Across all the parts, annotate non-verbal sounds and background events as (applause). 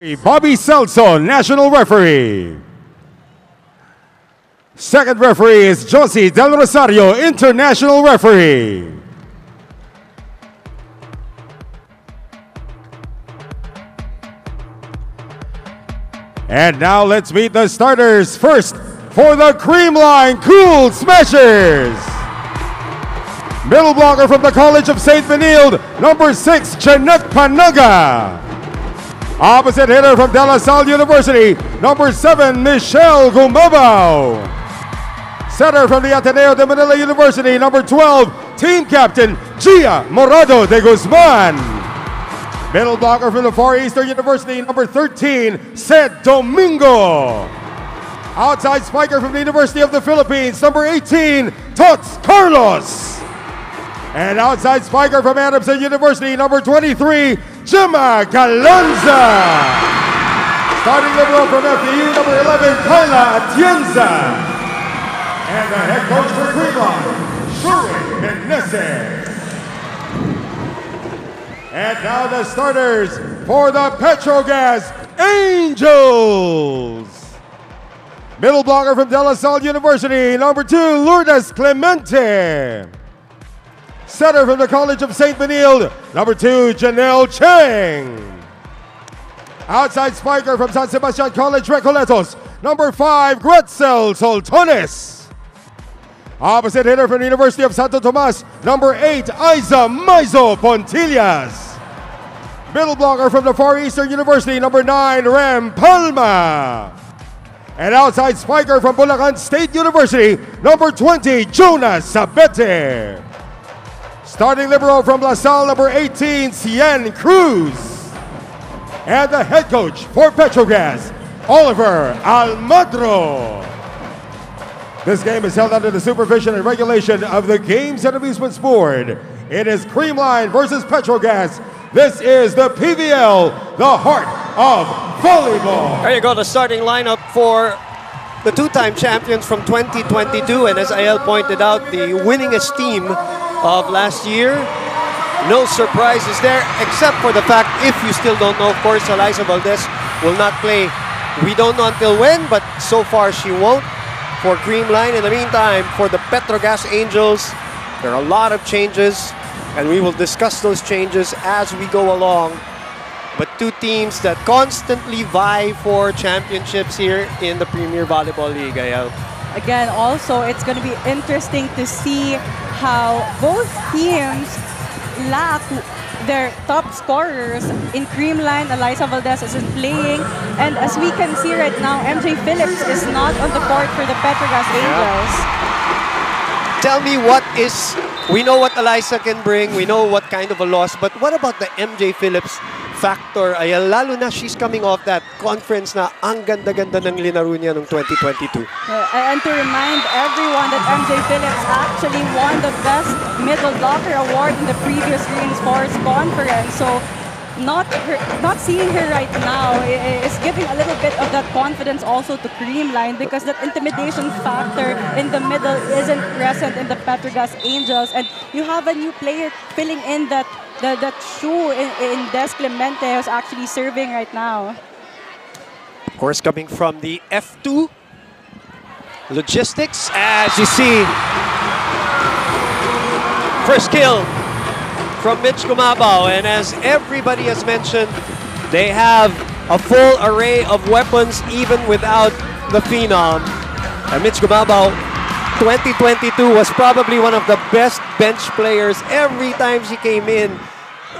Bobby Celso, national referee. Second referee is Josie Del Rosario, international referee. And now let's meet the starters. First, for the Creamline Cool Smashers. Middle blocker from the College of St. Benilde, number six, Jeanette Panaga. Opposite hitter from De La Salle University, number seven, Michelle Gumabao. Center from the Ateneo de Manila University, number 12, team captain, Jia Morado de Guzman. Middle blocker from the Far Eastern University, number 13, Ced Domingo. Outside spiker from the University of the Philippines, number 18, Tots Carlos. And outside spiker from Adamson University, number 23, Jema Galanza. Starting the libero from FEU, number 11, Kyla Atienza. And the head coach for Creamline, Sherwin Meneses. And now the starters for the Petro Gazz Angels. Middle blocker from De La Salle University, number two, Lourdes Clemente. Setter from the College of St. Benilde, number two, Djanel Cheng. Outside spiker from San Sebastian College, Recoletos, number five, Grethcel Soltones. Opposite hitter from the University of Santo Tomas, number eight, Aiza Maizo Pontillas. Middle blocker from the Far Eastern University, number nine, Ram Palma. And outside spiker from Bulacan State University, number 20, Jonah Sabete. Starting libero from La Salle, number 18, Cienne Cruz. And the head coach for Petro Gazz, Oliver Almadro. This game is held under the supervision and regulation of the Games and Amusements Board. It is Creamline versus Petro Gazz. This is the PVL, the heart of volleyball. There you go, the starting lineup for the two-time champions from 2022. And as Ayel pointed out, the winningest team of last year. No surprises there, except for the fact, if you still don't know, of course, Alyssa Valdez will not play. We don't know until when, but so far she won't for Creamline. In the meantime, for the Petro Gazz Angels, there are a lot of changes, and we will discuss those changes as we go along. But two teams that constantly vie for championships here in the Premier Volleyball League. Again, also, it's going to be interesting to see how both teams lack their top scorers in Creamline. Alyssa Valdez isn't playing. And as we can see right now, MJ Phillips is not on the court for the Petro Gazz Angels. Tell me what is... We know what Alyssa can bring. We know what kind of a loss. But what about the MJ Phillips factor? Ay, lalo na she's coming off that conference na ang ganda-ganda ng linaro niya noong 2022. Uh, and to remind everyone that MJ Phillips actually won the Best Middle Blocker Award in the previous Green Sports Conference. So not her, not seeing her right now is giving a little bit of that confidence also to Creamline because that intimidation factor in the middle isn't present in the Petro Gazz Angels. And you have a new player filling in that the, that shoe in, in Des Clemente who's actually serving right now. Of course, coming from the F2 logistics, as you see. First kill from Mitch Gumabao. And as everybody has mentioned, they have a full array of weapons even without the Phenom. And Mitch Gumabao, 2022 was probably one of the best bench players every time she came in.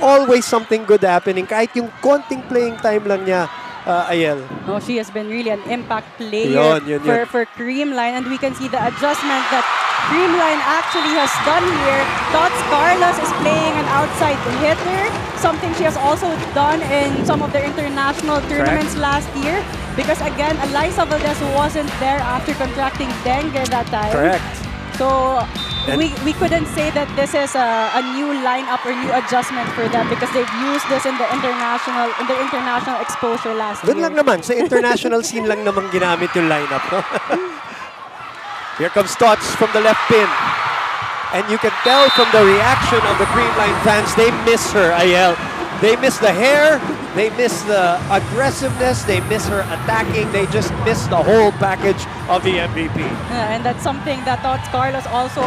Always something good happening. Kahit yung konting playing time lang niya, uh, Ayel. Oh, she has been really an impact player Yun, yun, for, yun. for Creamline. And we can see the adjustment that Creamline actually has done here. Tots Carlos is playing an outside hitter, something she has also done in some of the international tournaments last year. Because again, Alyssa Valdez wasn't there after contracting dengue that time. Correct. So And- we, we couldn't say that this is a, a new lineup or new adjustment for them because they've used this in the international in their international exposure last Doon year. lang naman, sa international scene lang naman ginamit yung lineup. (laughs) Here comes Tots from the left pin. And you can tell from the reaction of the Creamline fans, they miss her, Ayel. They miss the hair, they miss the aggressiveness, they miss her attacking, they just miss the whole package of the MVP. Yeah, and that's something that Tots Carlos also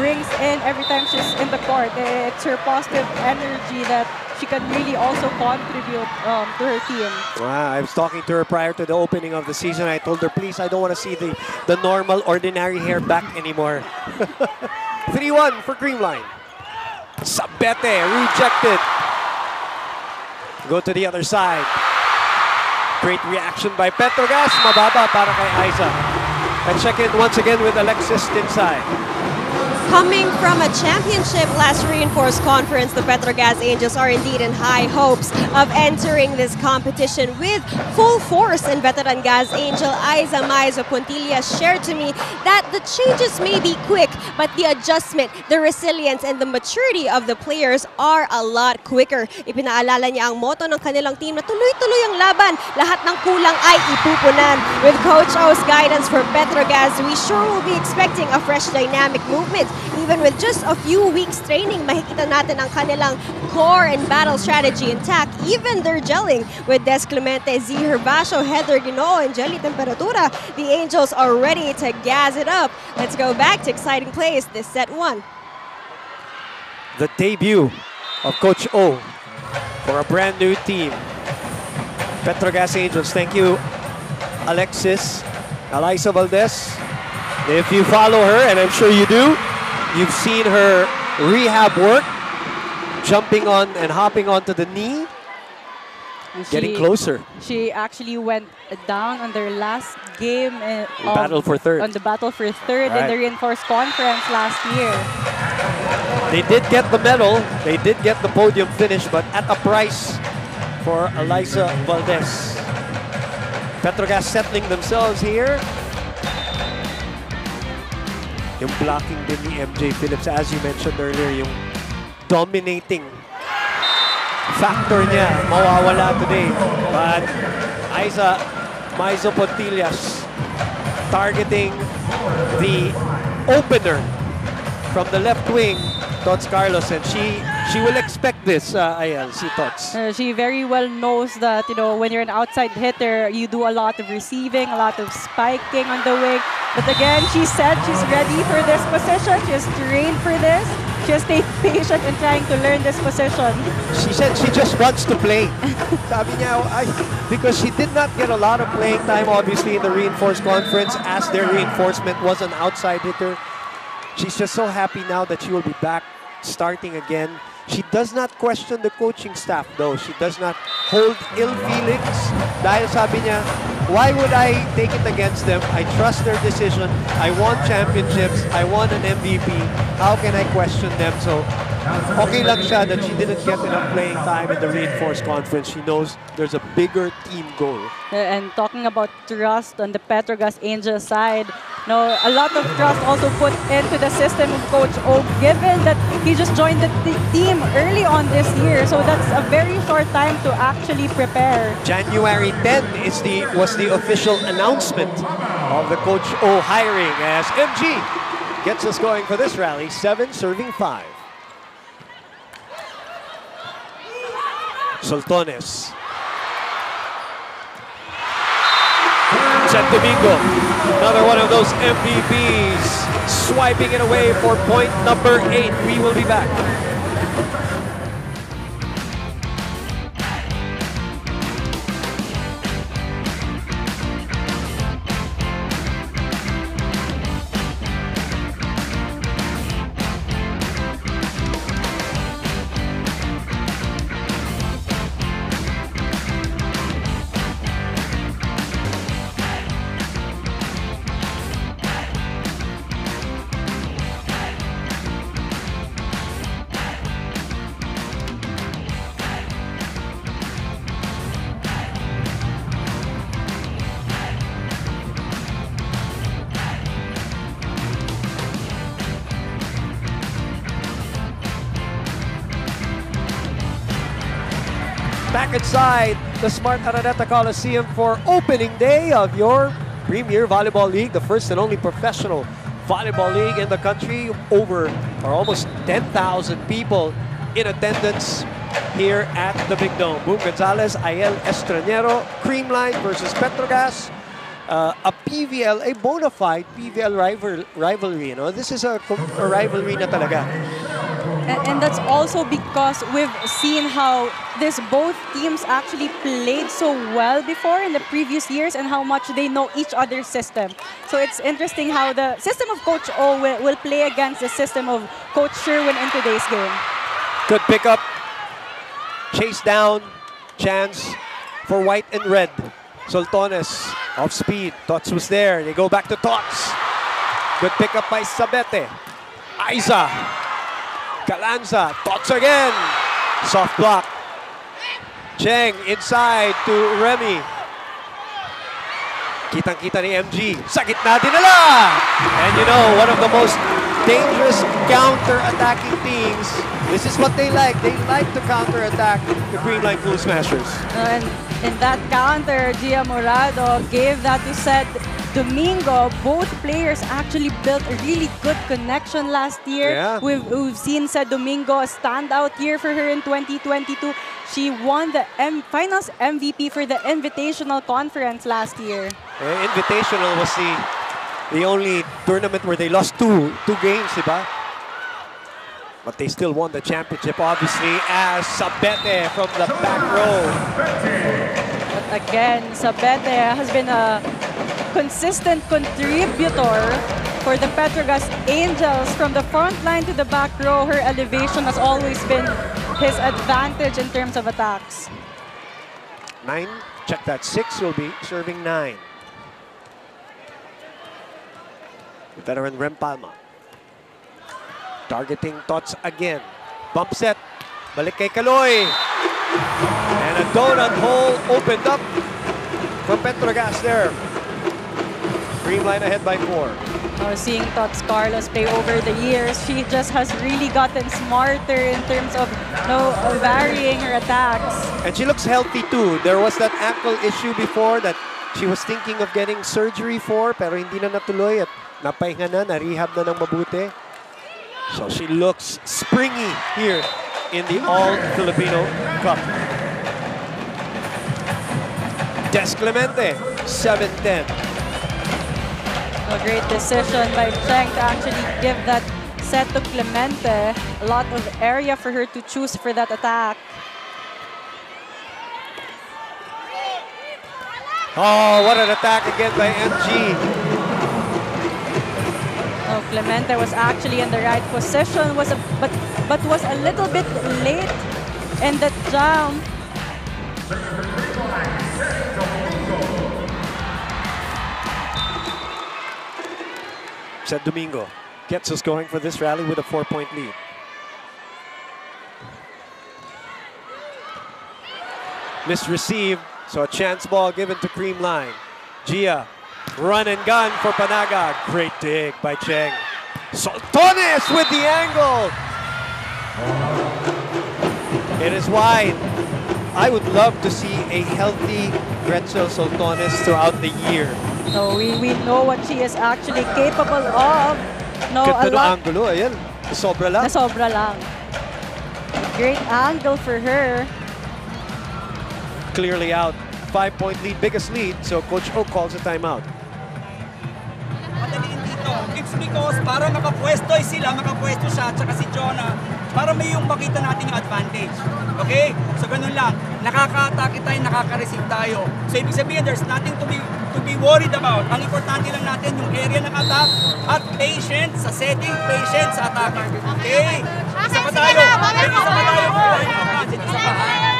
brings in every time she's in the court. It's her positive energy that she can really also contribute um, to her team. Wow, I was talking to her prior to the opening of the season. I told her, please, I don't want to see the, the normal, ordinary hair back anymore. (laughs) 3-1 for Creamline. Sabete rejected. Go to the other side. Great reaction by Petrogas. Mababa para kay Aiza. And check in once again with Alexis inside. Coming from a championship last reinforced conference, the Petrogas Angels are indeed in high hopes of entering this competition with full force. And veteran Gas Angel Aiza Maizo Puntilla shared to me that the changes may be quick, but the adjustment, the resilience, and the maturity of the players are a lot quicker. Ipinaalala niya ang motto ng kanilang team na tuloy-tuloy ang laban. Lahat ng kulang ay ipupunan. With Coach O's guidance for Petrogas, we sure will be expecting a fresh dynamic movement. Even with just a few weeks training, makikita natin ang kanilang core and battle strategy intact. Even they're gelling with Des Clemente, Z Herbacio, Heather Guino-o, and Jellie Tempiatura. The Angels are ready to gas it up. Let's go back to exciting plays this set one. The debut of Coach O for a brand new team. Petro Gazz Angels, thank you, Alexis, Alyssa Valdez. If you follow her, and I'm sure you do, you've seen her rehab work, jumping on and hopping onto the knee, getting closer. She actually went down on their last game uh, In of- battle for third. on the battle for third in the reinforced conference last year. They did get the medal, they did get the podium finish, but at a price for Alyssa Valdez. Petro Gazz settling themselves here. Yung blocking din ni MJ Phillips, as you mentioned earlier, yung dominating factor niya, mawawala today. But Aiza Maizo Pontillas targeting the opener from the left wing, Tots Carlos, and she she will expect this, uh, Ayel, si Tots. Uh, she very well knows that you know when you're an outside hitter, you do a lot of receiving, a lot of spiking on the wing. But again, she said she's ready for this position. She has trained for this. She has stayed (laughs) patient in trying to learn this position. She said she just wants to play. (laughs) Sabi niya, I, because she did not get a lot of playing time, obviously, in the reinforced conference, as their reinforcement was an outside hitter. She's just so happy now that she will be back starting again. She does not question the coaching staff though. She does not hold ill feelings. Dahil sabi niya, why would I take it against them? I trust their decision. I want championships. I want an MVP. How can I question them? So, okay lang siya that she didn't get enough playing time in the reinforced conference. She knows there's a bigger team goal. And talking about trust on the Petro Gazz Angel side, no, a lot of trust also put into the system of Coach O, given that he just joined the team early on this year. So that's a very short time to actually prepare. January 10 is the was the official announcement of the Coach O hiring as MG gets us going for this rally. Seven serving five. Soltones. Ced Domingo, another one of those MVPs, swiping it away for point number eight. We will be back. Inside the Smart Araneta Coliseum for opening day of your Premier Volleyball League, the first and only professional volleyball league in the country. Over or almost 10,000 people in attendance here at the Big Dome. Boom Gonzalez, Ayel Estranero, Creamline versus Petro Gazz. Uh, a PVL, a bona fide PVL rival, rivalry. You know? This is a, a rivalry na talaga. And, that's also because we've seen how this both teams actually played so well before in the previous years and how much they know each other's system. So it's interesting how the system of Coach O will, will play against the system of Coach Sherwin in today's game. Good pickup. Chase down. Chance for white and red. Soltones off speed. Tots was there. They go back to Tots. Good pickup by Sabete. Aiza. Galanza. Tots again. Soft block. Cheng inside to Remy. Kitang-kita ni MG. Sakit gitna dinala! And you know, one of the most dangerous counter-attacking teams. This is what they like. They like to counter-attack the Creamline Cool Smashers. Uh, And in that counter, Jia Morado gave that to Ced Domingo. Both players actually built a really good connection last year. Yeah. We've, we've seen Ced Domingo a standout year for her in 2022. She won the M- finals MVP for the Invitational Conference last year. Eh, Invitational was the the only tournament where they lost two two games, diba? But they still won the championship, obviously, as Sabete from the back row. Again, Sabete has been a consistent contributor for the Petro Gazz Angels from the front line to the back row. Her elevation has always been his advantage in terms of attacks. Nine, check that. Six will be serving nine. The veteran Rem Palma. Targeting Tots again. Bump set. Balik kay Kaloy. And a donut hole opened up from Petro Gazz there. Creamline ahead by four. Uh, seeing Tots Carlos play over the years, she just has really gotten smarter in terms of no uh, varying her attacks. And she looks healthy too. There was that ankle issue before that she was thinking of getting surgery for pero hindi na natuloy at napahinga na, na-rehab na ng mabuti. So she looks springy here in the All-Filipino Cup. Des Clemente, 7-10. A great decision by Cheng to actually give that set to Clemente. A lot of area for her to choose for that attack. Oh, what an attack again by MG. Oh, Clemente was actually in the right position, was a, but but was a little bit late in the jump. Ced Domingo gets us going for this rally with a four-point lead. Misreceived, so a chance ball given to Cream Line. Gia, run and gun for Panaga. Great dig by Cheng. Soltones with the angle. It is wide. I would love to see a healthy Grethcel Soltones throughout the year. So we, we know what she is actually capable of. No, Ganda a lot angulo, ayan. Sobra lang. na sobra lang. Great angle for her. clearly out. Five-point lead, biggest lead. So Coach O calls a timeout. Madaliin dito. It's because para makapwesto sila, makapwesto siya, at saka si Jonah, para may yung makita natin yung advantage. Okay? So ganun lang. Nakaka-atake tayo, nakaka-receive tayo. So ibig sabihin, there's nothing to be to be worried about. Ang importante lang natin yung area ng attack at patience sa setting, patience sa attacker. Okay? Isa pa tayo. Isa pa tayo. Isa pa. Go,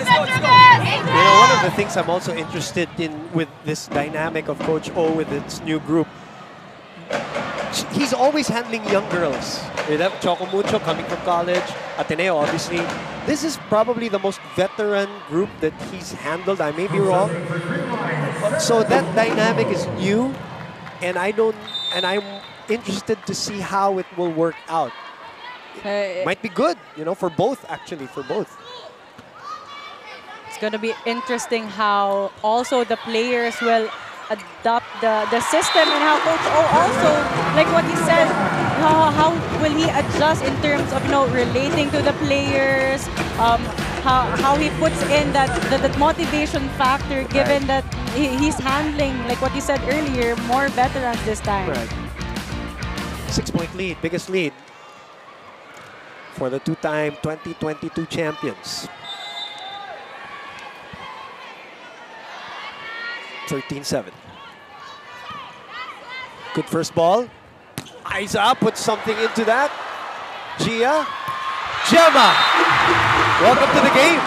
let's go, let's go. You know, one of the things I'm also interested in with this dynamic of Coach O with its new group, he's always handling young girls. You know, Choco Mucho coming from college, Ateneo obviously. This is probably the most veteran group that he's handled. I may be wrong. So that dynamic is new, and I don't, and I'm interested to see how it will work out. Uh, Might be good, you know, for both actually, for both. It's going to be interesting how also the players will adopt the, the system and how Coach O also, like what he said, how, how will he adjust in terms of, you know, relating to the players, um, how, how he puts in that, that, that motivation factor given that he, he's handling, like what you said earlier, more veterans this time. Right. Six-point lead, biggest lead for the two-time 2022 champions. 13-7. Good first ball. Aiza puts something into that. Gia. Gemma. Welcome to the game.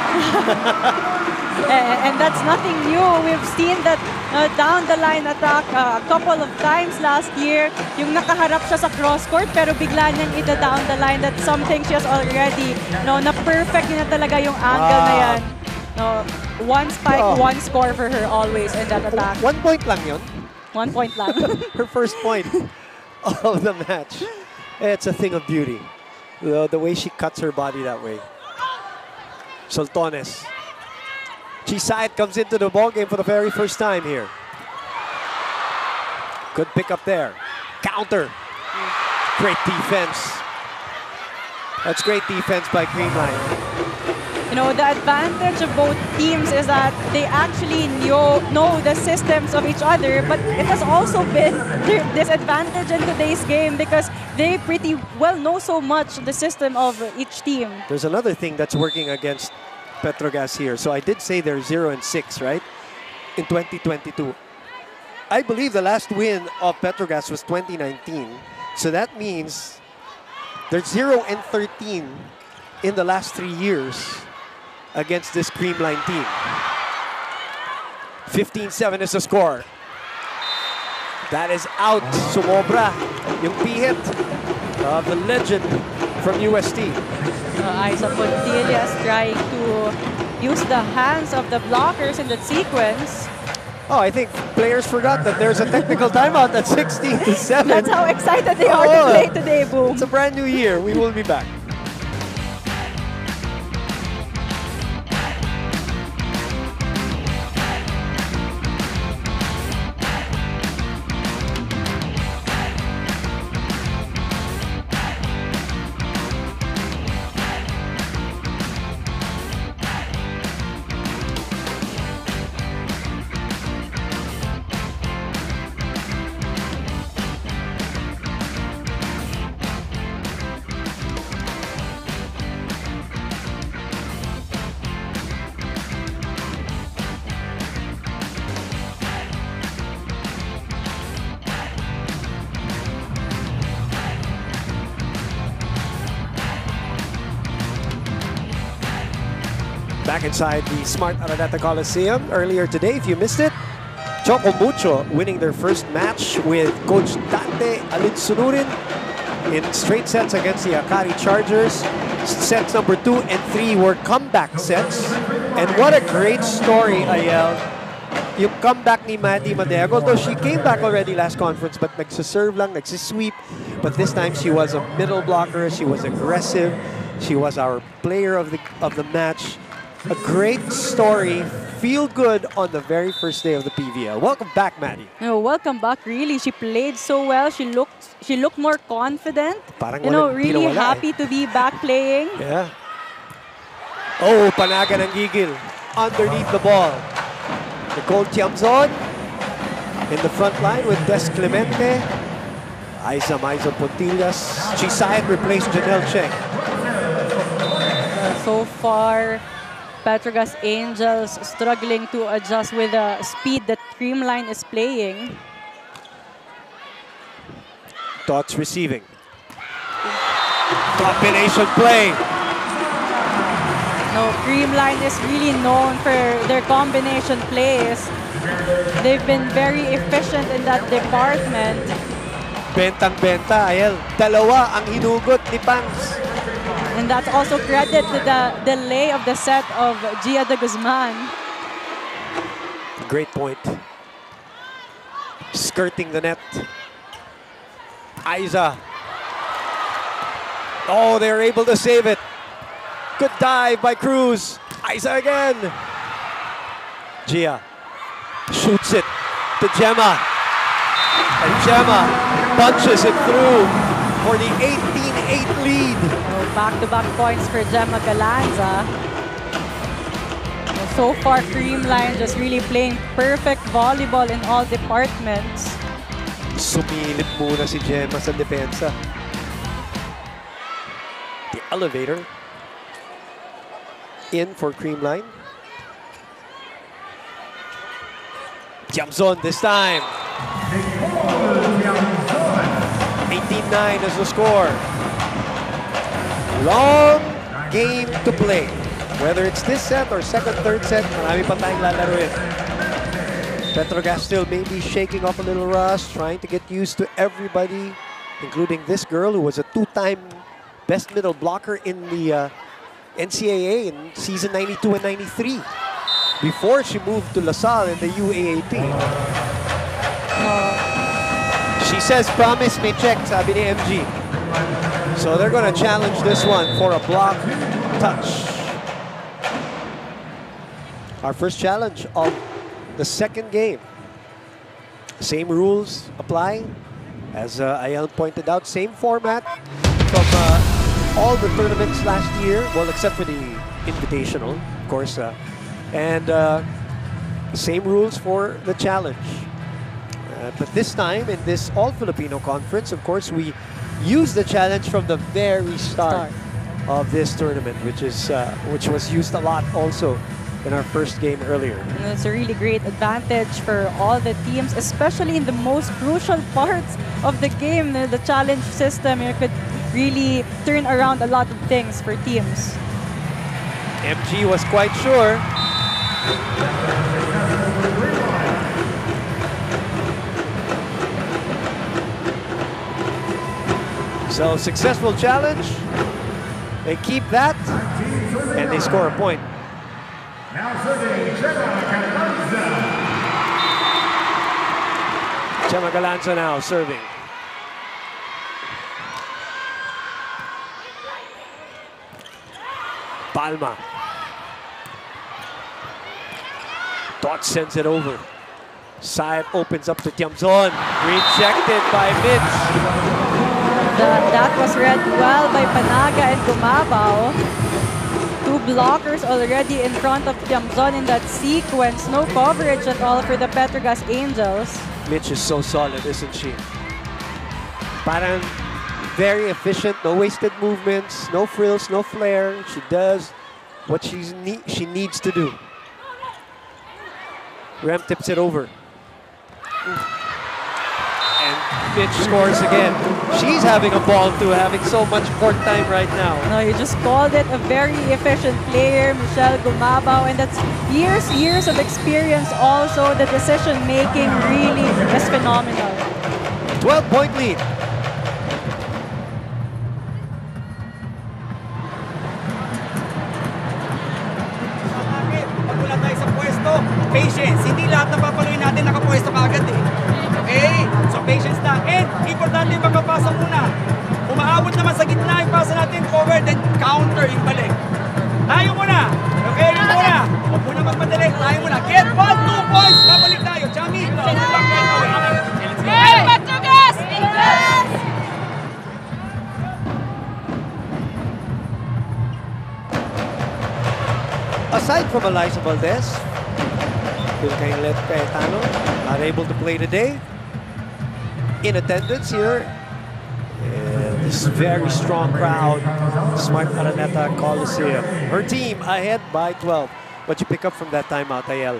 (laughs) And that's nothing new. We've seen that uh, down the line attack uh, a couple of times last year. Yung nakaharap siya sa cross court pero bigla niyang ida down the line. That's something she has already. No, na perfect niya na talaga yung angle na Wow. yan. No, one spike, Oh. one score for her always in that attack. One point lang yun. One point lang. (laughs) her first point of the match. It's a thing of beauty. The, the way she cuts her body that way. Soltones. Chie Saet comes into the ball game for the very first time here. Good pick up there. Counter. Great defense. That's great defense by Creamline. You know, the advantage of both teams is that they actually know, know the systems of each other, but it has also been their (laughs) disadvantage in today's game because they pretty well know so much the system of each team. There's another thing that's working against Petro Gazz here. So I did say they're 0 and 6, right? In 2022. I believe the last win of Petro Gazz was 2019. So that means they're 0 and 13 in the last three years against this Creamline team. 15-7 is the score. That is out. Sumobra. Yung pihit of the legend from UST. Uh, Aiza Pontillas trying to use the hands of the blockers in that sequence. Oh, I think players forgot that there's a technical timeout at 16 to 7. That's how excited they are Oh. to play today, Boom. It's a brand new year. We will be back. Back inside the Smart Araneta Coliseum earlier today, if you missed it, Choco Mucho winning their first match with Coach Dante Alinsunurin in straight sets against the Akari Chargers. Sets number two and three were comeback sets. And what a great story, Ayel. You Yung comeback ni Maddie Madayag, although she came back already last conference, but nagsiserve lang, nagsisweep. But this time she was a middle blocker, she was aggressive, she was our player of the of the match. A great story, feel good on the very first day of the PVL. Welcome back, Maddie. Know, welcome back. Really, she played so well. She looked, she looked more confident. Parang you know, really eh. happy to be back playing. Yeah. Oh, panaga ng gigil. Underneath the ball. Nicole Tiamzon in the front line with Des Clemente. Aiza Maizo Pontillas. Chie Saet replaced Djanel Cheng. So far, Petro Gazz Angels struggling to adjust with the speed that Creamline is playing. Tots receiving. Combination play. No, Creamline is really known for their combination plays. They've been very efficient in that department. Bentang-benta, Ayel. Dalawa ang hinugot ni Pans. And that's also credit to the delay of the set of Jia de Guzman. Great point. Skirting the net. Aiza. Oh, they're able to save it. Good dive by Cruz. Aiza again. Jia shoots it. to Jema. And Jema punches it through for the 18-8 lead. Back-to-back points for Jema Galanza. So far, Creamline just really playing perfect volleyball in all departments. Sumilip muna si Gemma sa depensa. The elevator. In for Creamline. Tiamzon this time. 18-9 is the score. Long game to play. Whether it's this set or second, third set, marami pa tayong lalaruin. Petro Gazz still maybe shaking off a little rust, trying to get used to everybody, including this girl who was a two-time best middle blocker in the uh, NCAA in season 92 and 93 before she moved to LaSalle in the UAAP. She says, promise me check, sabi ni MG. So they're going to challenge this one for a block touch. Our first challenge of the second game. Same rules apply. As uh, Ayel pointed out, same format from uh, all the tournaments last year. Well, except for the Invitational, of course. Uh, and uh, same rules for the challenge. Uh, but this time, in this All-Filipino Conference, of course, we use the challenge from the very start, of this tournament, which is uh, which was used a lot also in our first game earlier. And it's a really great advantage for all the teams, especially in the most crucial parts of the game. The the challenge system you could really turn around a lot of things for teams. MG was quite sure. So successful challenge. They keep that and they score a point. Now serving Jema Galanza now serving. Palma. Dot sends it over. Side opens up to Tiamzon. Rejected by Mitch. The- that was read well by Panaga and Gumabao. Two blockers already in front of Tiamzon in that sequence. No coverage at all for the Petro Gazz Angels. Mitch is so solid, isn't she? Parang very efficient, no wasted movements, no frills, no flair. She does what she's ne- she needs to do. Rem tips it over. And Mitch scores again. She's having a ball too, having so much court time right now. No, you just called it a very efficient player, Michelle Gumabao, and that's years, years of experience also. The decision making really is phenomenal. 12 point lead. Patience. Hindi lahat na papaluin natin nakapwesto kaagad eh. Okay? So patience lang. And importante yung pagkapasa muna. Umaabot naman sa gitna yung pasa natin forward and counter yung balik. Tayo muna. Okay? Yun muna. Huwag muna magmadali. Tayo muna. Get one, two points. Babalik tayo. Chami. Back right away. Okay, let's go. Aside from Eliza Valdez, Phil Kailet Cayetano are able to play today. In attendance here, and this very strong crowd, Smart Araneta Coliseum. Her team ahead by 12. What you pick up from that timeout, Ayel?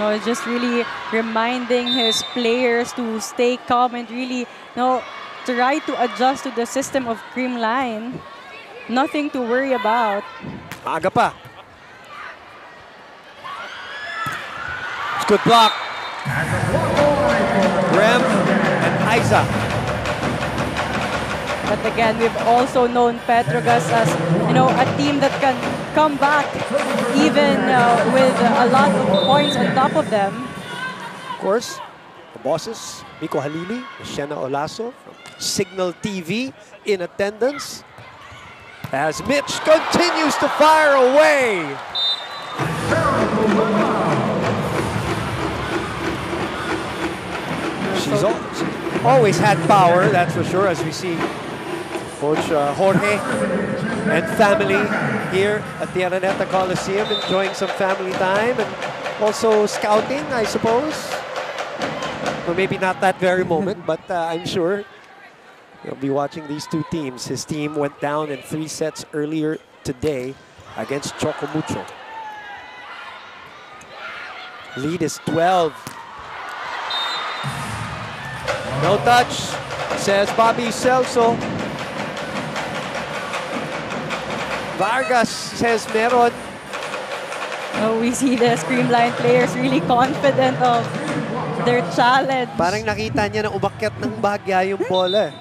No, it's just really reminding his players to stay calm and really you know, try to adjust to the system of Creamline. Nothing to worry about. Maaga pa. It's good block. Rem and Isa. But again, we've also known Petro Gazz as you know a team that can come back even uh, with a lot of points on top of them. Of course, the bosses, Miko Halili, Shena Olaso from Signal TV in attendance. As Mitch continues to fire away. She's So, al- she always had power, that's for sure, as we see Coach uh, Jorge and family here at the Araneta Coliseum enjoying some family time and also scouting, I suppose. Well, maybe not that very moment, (laughs) but uh, I'm sure you'll be watching these two teams. His team went down in three sets earlier today against Chocomucho. Lead is 12. No touch, says Bobby Celso. Vargas says meron. oh, we see the Screamline players really confident of their challenge. Parang nakita niya na umakyat ng bagya yung bola.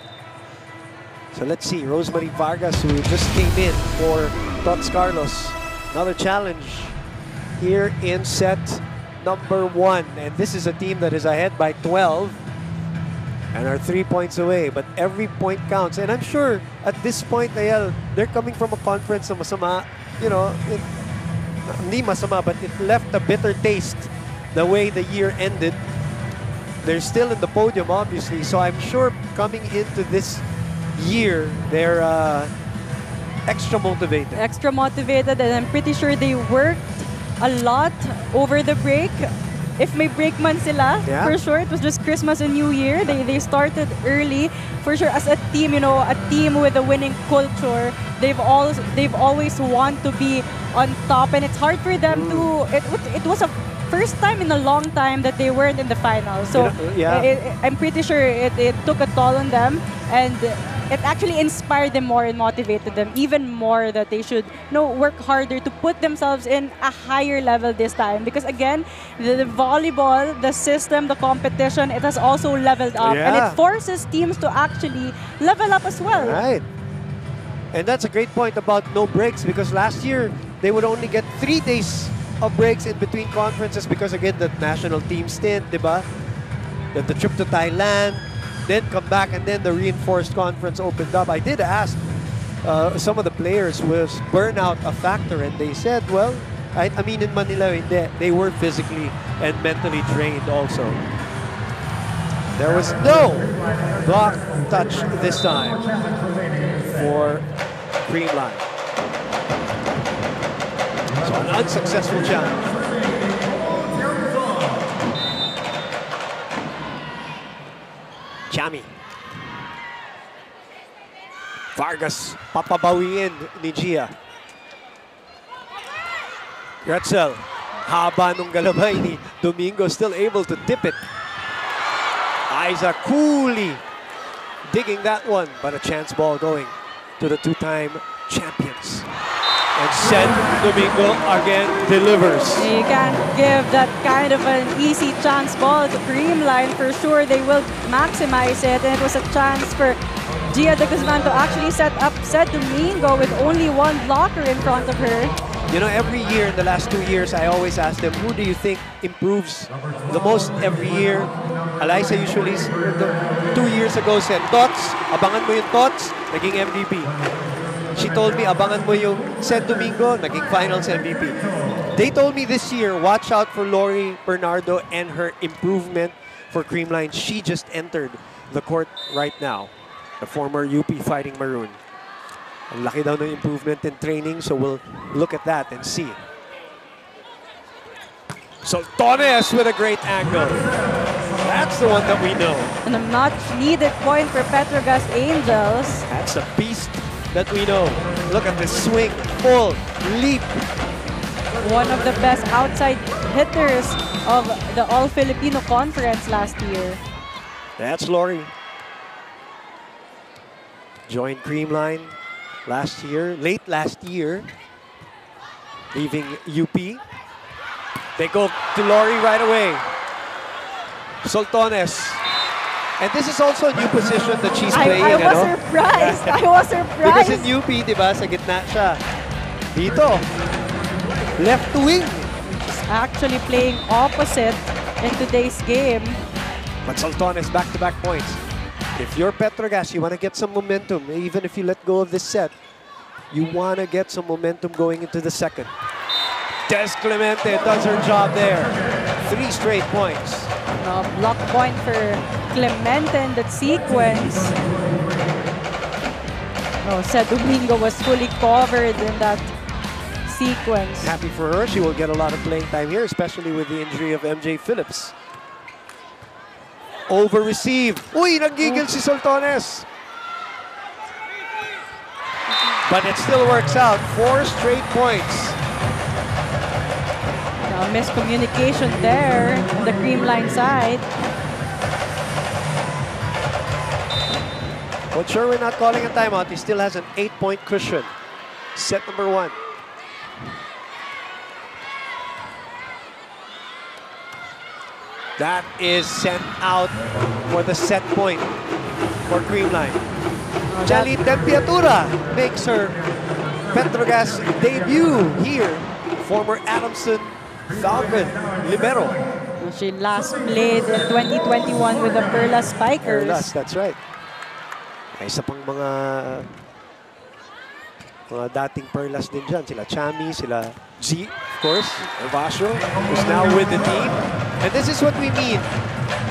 So let's see, Rosemary Vargas who just came in for Tots Carlos. Another challenge here in set number one. And this is a team that is ahead by 12 and are three points away. But every point counts. And I'm sure at this point, they're coming from a conference na masama. You know, it, masama, but it left a bitter taste the way the year ended. They're still in the podium, obviously. So I'm sure coming into this year, they're uh, extra motivated. extra motivated and I'm pretty sure they worked a lot over the break. If may break man sila, Yeah. for sure, it was just Christmas and New Year. They, they started early. For sure, as a team, you know, a team with a winning culture, they've all they've always want to be on top, and it's hard for them to. It, it was a first time in a long time that they weren't in the final. So You know, yeah. it- it- I'm pretty sure it, it took a toll on them, and it actually inspired them more and motivated them even more that they should you know, work harder to put themselves in a higher level this time. Because again, the, the volleyball, the system, the competition, it has also leveled up, and it forces teams to actually level up as well. Right. And that's a great point about no breaks because last year they would only get three days of breaks in between conferences because again the national team stint, diba? The, the trip to Thailand, then come back and then the reinforced conference opened up. I did ask uh, some of the players was burnout a factor and they said, well, I, I mean in Manila hindi. they were physically and mentally drained also. There was no block touch this time for Creamline. So an unsuccessful challenge. Chami. Vargas papabawiin ni Gia. Gretzel. Haba nung galabay ni Domingo still able to tip it. Isa Cooley digging that one, but a chance ball going to the two-time champions. And Ced Domingo again delivers. You can't give that kind of an easy chance ball to Creamline. For sure, they will maximize it. And it was a chance for Jia de Guzman to actually set up Ced Domingo with only one blocker in front of her. You know, every year in the last two years, I always ask them, who do you think improves the most every year? Alyssa usually, two years ago said, Tots, abangan mo yung Tots, naging MVP. She told me, abangan mo yung Ced Domingo, naging finals MVP. They told me this year, watch out for Lori Bernardo and her improvement for Creamline. She just entered the court right now. The former UP Fighting Maroon. Ang laki daw ng improvement in training, so we'll look at that and see. So Torres with a great angle. That's the one that we know. And a much needed point for Petro Gazz Angels. That's a that we know. Look at this swing, full, leap. One of the best outside hitters of the All Filipino Conference last year. That's Lori. Joined Creamline last year, late last year, leaving UP. They go to Lori right away. Soltones. And this is also a new position that she's I, playing. I was ano? surprised. I was surprised. Because in. UP, di ba, sa gitna siya. Dito, left wing. Actually playing opposite in today's game. But Soltones back-to-back points. If you're Petro Gazz, you want to get some momentum, even if you let go of this set, you want to get some momentum going into the second. Des Clemente does her job there. Three straight points. Uh, block point for Clemente in that sequence. Oh, Ced Domingo was fully covered in that sequence. Happy for her. She will get a lot of playing time here, especially with the injury of MJ Phillips. Over receive. Uy, nagigil si Soltones. But it still works out. Four straight points. Miscommunication there on the Creamline side. But Sherwin not calling a timeout. He still has an eight-point cushion. Set number one. That is sent out for the set point for Creamline. Oh, Jellie Tempiatura makes her Petro Gazz debut here. Former Adamson Falcon Libero. She last played in 2021 with the Perla Spikers. Perlas, that's right. Ay, isa pang mga mga dating Perlas din dyan. Sila Chami, sila G, of course, Evasio, who's now with the team. And this is what we mean.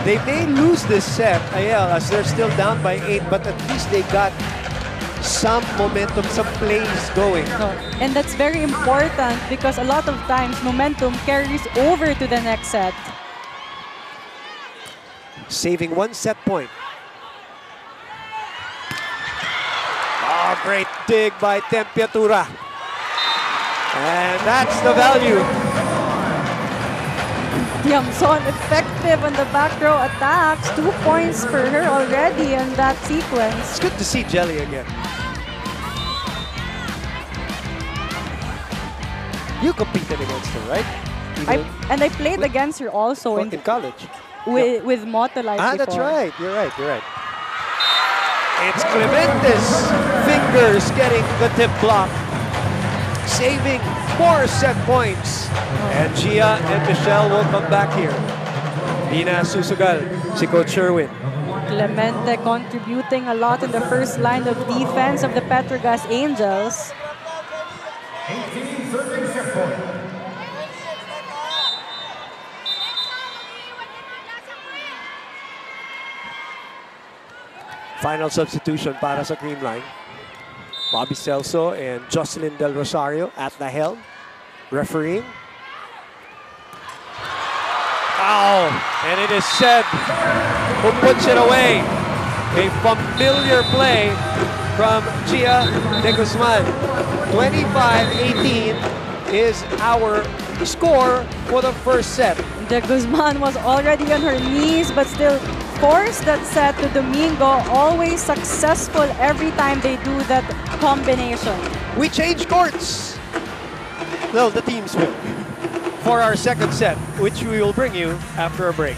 They may lose this set, AL, as they're still down by 8, but at least they got some momentum, some plays going. No, And that's very important because a lot of times momentum carries over to the next set. saving one set point. Oh, great dig by Tempiatura. And that's the value. Tiamzon effective on the back row attacks. Two points for her already in that sequence. It's good to see Jellie again. You competed against her, right? I, and I played against her also in, in college. with, with Motolite Ah, that's right. You're right. You're right. It's Clemente's fingers getting the tip block, saving four set points. And Jia and Michelle will come back here. Dina Susugal, Coach Sherwin. Clemente contributing a lot in the first line of defense of the Petro Gazz Angels. Final substitution para sa Creamline. Bobby Celso and Jocelyn Del Rosario at the helm. Refereeing. Ow! And it is Ced who puts it away. A familiar play from Jia de Guzman. 25-18 is our score for the first set. De Guzman was already on her knees but still forced that set to Domingo. Always successful every time they do that combination. We change courts. Well, the teams will. For our second set, which we will bring you after a break.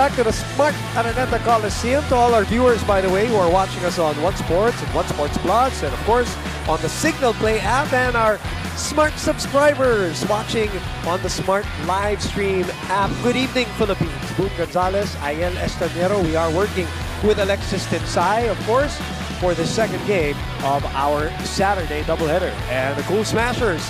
Back to the Smart Araneta Coliseum. To all our viewers, by the way, who are watching us on One Sports and One Sports Plus, and of course on the Signal Play app, and our Smart subscribers watching on the Smart live stream app. Good evening, Philippines. Boom Gonzalez, Ayel Estrañero. We are working with Alexis Tinsay, of course, for the second game of our Saturday doubleheader. And the Cool Smashers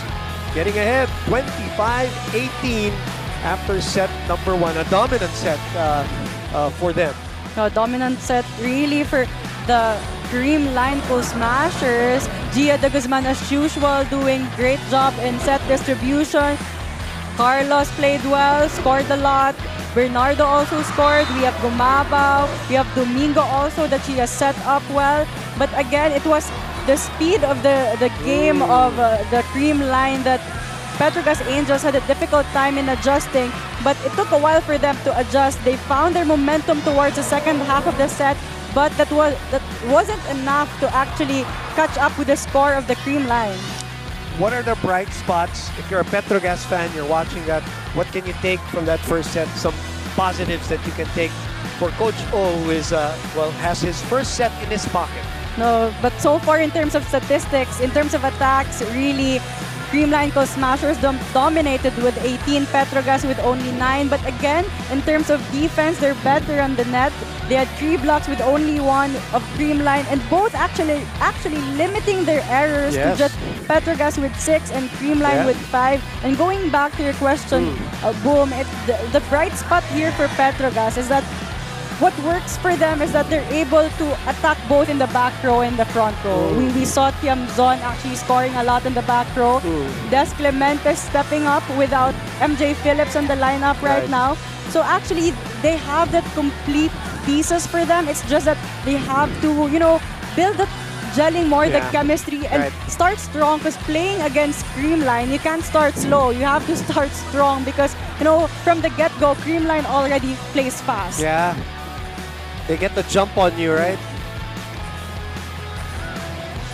getting ahead 25-18 after set number one, a dominant set uh, uh, for them. A dominant set really for the Creamline Cool Smashers. Jia de Guzman as usual doing great job in set distribution. Carlos played well, scored a lot. Bernardo also scored. We have Gumabao. We have Domingo also that she has set up well. But again, it was the speed of the, the game of uh, the Creamline that Petro Gazz Angels had a difficult time in adjusting, but it took a while for them to adjust. They found their momentum towards the second half of the set, but that was that wasn't enough to actually catch up with the score of the Creamline. what are the bright spots? If you're a Petro Gazz fan, you're watching that. What can you take from that first set? Some positives that you can take for Coach O, who is uh, well has his first set in his pocket. No, but so far in terms of statistics, in terms of attacks, really, Creamline Cool Smashers dom- dominated with 18, Petro Gazz with only 9. But again, in terms of defense, they're better on the net. They had three blocks with only one of Creamline, and both actually actually limiting their errors Yes. to just Petro Gazz with six and Creamline Yeah. with five. And going back to your question, uh, Boom, it, the, the bright spot here for Petro Gazz is that what works for them is that they're able to attack both in the back row and the front row. Mm. We, we saw Tiamzon actually scoring a lot in the back row. Mm. Des Clemente stepping up without MJ Phillips on the lineup right, Right. now. So actually, they have that complete pieces for them. It's just that they have to, you know, build the gelling more, the chemistry, and Right. start strong. Because playing against Creamline, you can't start slow. You have to (laughs) start strong because, you know, from the get-go, Creamline already plays fast. Yeah. They get the jump on you, right?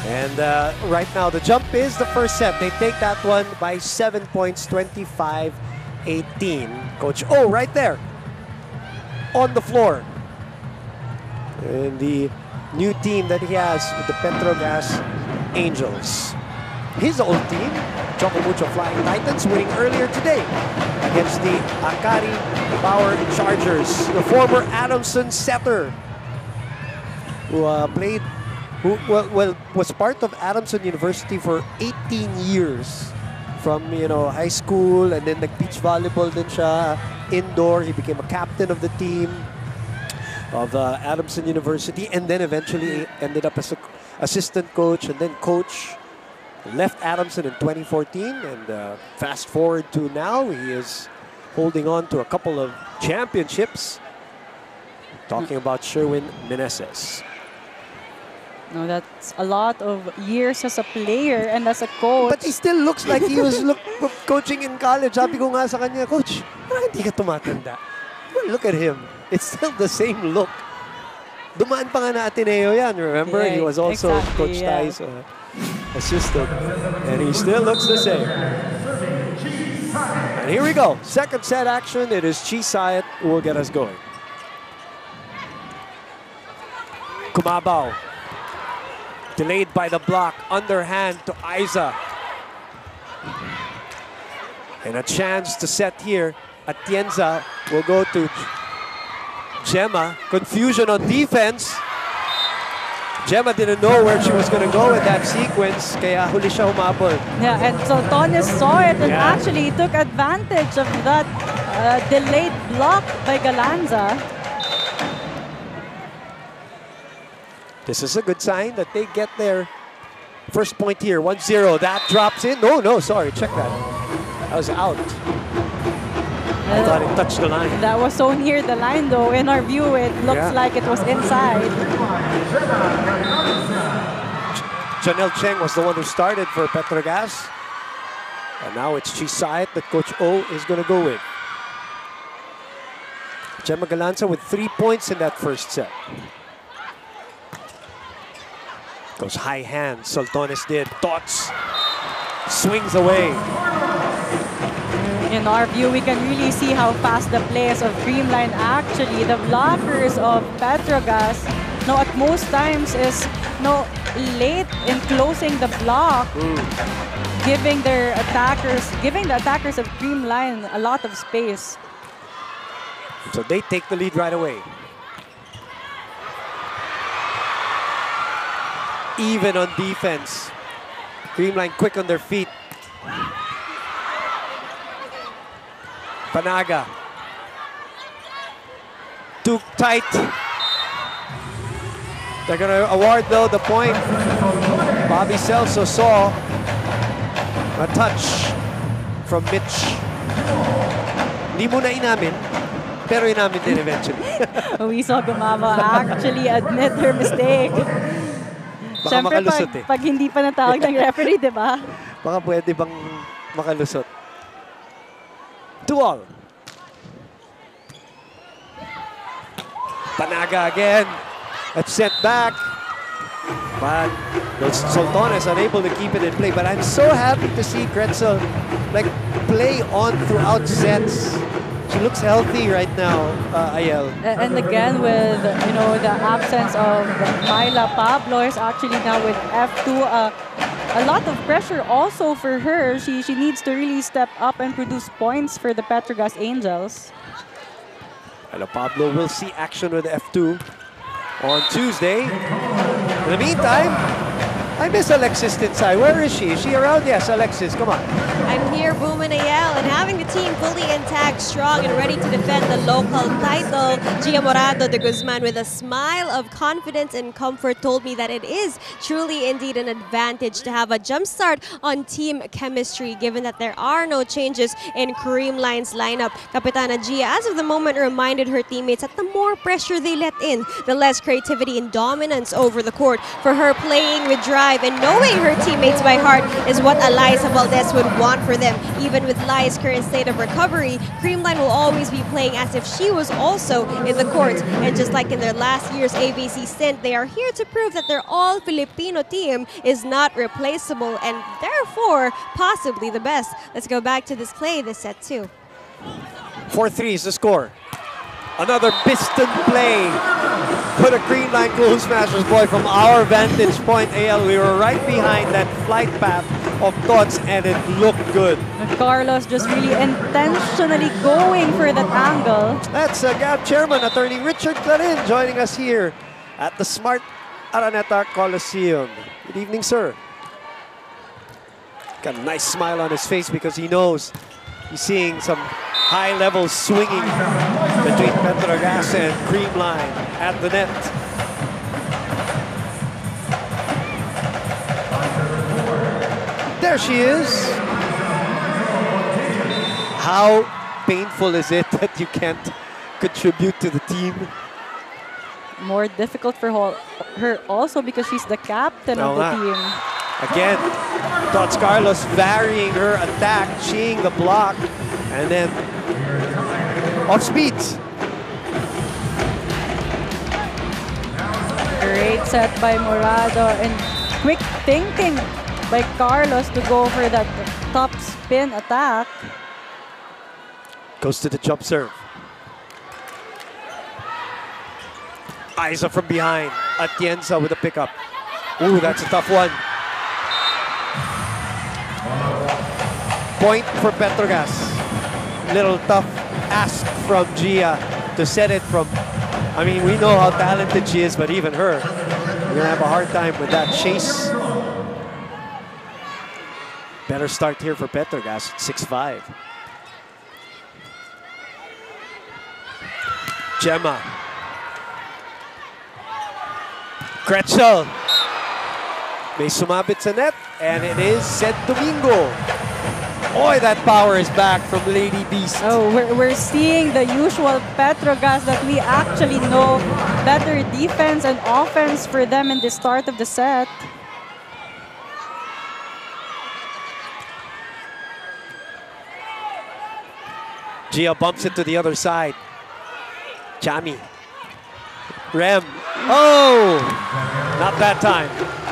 And uh, right now, the jump is the first set. They take that one by seven points, 25 18. Coach Oh, right there on the floor. And the new team that he has with the Petro Gazz Angels. His old team, Choco Mucho Flying Titans, winning earlier today against the Akari Power Chargers. The former Adamson setter who uh, played, who well, well was part of Adamson University for 18 years. From you know high school and then nag-beach volleyball din siya indoor. He became a captain of the team of uh, Adamson University and then eventually ended up as a assistant coach and then coach. Left Adamson in 2014 and uh, fast forward to now, he is holding on to a couple of championships. Talking about Sherwin Meneses. No, that's a lot of years as a player and as a coach. But he still looks like he was look, coaching in college. Sabi ko nga sa kanya, Coach, parang hindi ka tumatanda. Well, look at him. It's still the same look. Dumaan pa nga na Ateneo yan, remember? he was also exactly, Coach yeah. Tai's uh, assistant. And he still looks the same. And here we go. Second set action. It is Chie Saet who will get us going. Gumabao. Delayed by the block. Underhand to Aiza. And a chance to set here. Atienza will go to Jema. Confusion on defense. Jema didn't know where she was going to go in that sequence. Kaya huli siya humabol. Yeah, and Soltones saw it and Yeah. actually took advantage of that uh, delayed block by Galanza. This is a good sign that they get their first point here. 1-0. That drops in. No, no, sorry. Check that. That was out. I thought it touched the line. That was so near the line though. In our view, it looks Yeah. like it was inside. Djanel Cheng was the one who started for Petro Gazz. And now it's Chie Saet that Coach O is going to go with. Jema Galanza with three points in that first set. Goes high hand, Soltones did. Tots swings away. In our view, we can really see how fast the players of Creamline actually, the blockers of Petro Gazz, no, at most times is no late in closing the block, giving their attackers, giving the attackers of Creamline a lot of space. So they take the lead right away. Even on defense. Creamline quick on their feet. Panaga. Too tight. They're going to award, though, the point. Bobby Celso saw a touch from Mitch. Hindi mo na inamin, pero inamin din eventually. (laughs) We saw Gumama actually admit her mistake. (laughs) Baka Siyempre, pag, eh. pag hindi pa natawag ng referee, di ba? (laughs) Baka pwede bang makalusot? Two all. Panaga again. That's sent back. But those Soltones unable to keep it in play. But I'm so happy to see Grethcel like play on throughout sets. She looks healthy right now, uh, Ayel. And again, with you know the absence of Myla Pablo is actually now with F2. Uh, a lot of pressure also for her. She she needs to really step up and produce points for the Petro Gazz Angels. Hello, Pablo will see action with F2 on Tuesday. In the meantime, I miss Alexis Tinsay. Where is she? Is she around? Yes, Alexis, come on. I'm here, Boom and Ayel, and having the team fully intact, strong, and ready to defend the local title. Jia Morado de Guzman, with a smile of confidence and comfort, told me that it is truly indeed an advantage to have a jump start on team chemistry, given that there are no changes in Creamline's lineup. Capitana Jia, as of the moment, reminded her teammates that the more pressure they let in, the less creativity and dominance over the court. For her, playing with drive and knowing her teammates by heart is what Alyssa Valdez would want for them. Even with Lai's current state of recovery, Creamline will always be playing as if she was also in the court. And just like in their last year's AVC stint, they are here to prove that their all Filipino team is not replaceable and therefore possibly the best. Let's go back to this play, this set two. 4-3 is the score. Another piston play for the Creamline Cool Smashers. Boy, from our vantage point, AL, we were right behind that flight path of Tots and it looked good. Carlos just really intentionally going for that angle. That's uh, GAB Chairman, Attorney Richard Clarin, joining us here at the Smart Araneta Coliseum. Good evening, sir. Got a nice smile on his face because he knows he's seeing some high-level swinging between Petro Gazz and Creamline at the net. There she is. How painful is it (laughs) that you can't contribute to the team? More difficult for her also because she's the captain Oo of the nga. team. Again, Tots Carlos varying her attack, seeing the block, and then off speed. Great set by Morado and quick thinking by Carlos to go for that top spin attack. Goes to the jump serve. Isa from behind. Atienza with a pickup. Ooh, that's a tough one. Point for Petro Gazz. Little tough ask from Jia to set it from. I mean, we know how talented she is, but even her, you're gonna have a hard time with that chase. Better start here for Petro Gazz, 6-5. Jema. Grethcel. May sumabit sa net, and it is Ced Domingo. Boy, that power is back from Lady Beast. Oh, we're, we're seeing the usual Petro Gazz that we actually know. Better defense and offense for them in the start of the set. Jia bumps it to the other side. Chami. Rem. Oh! Not that time.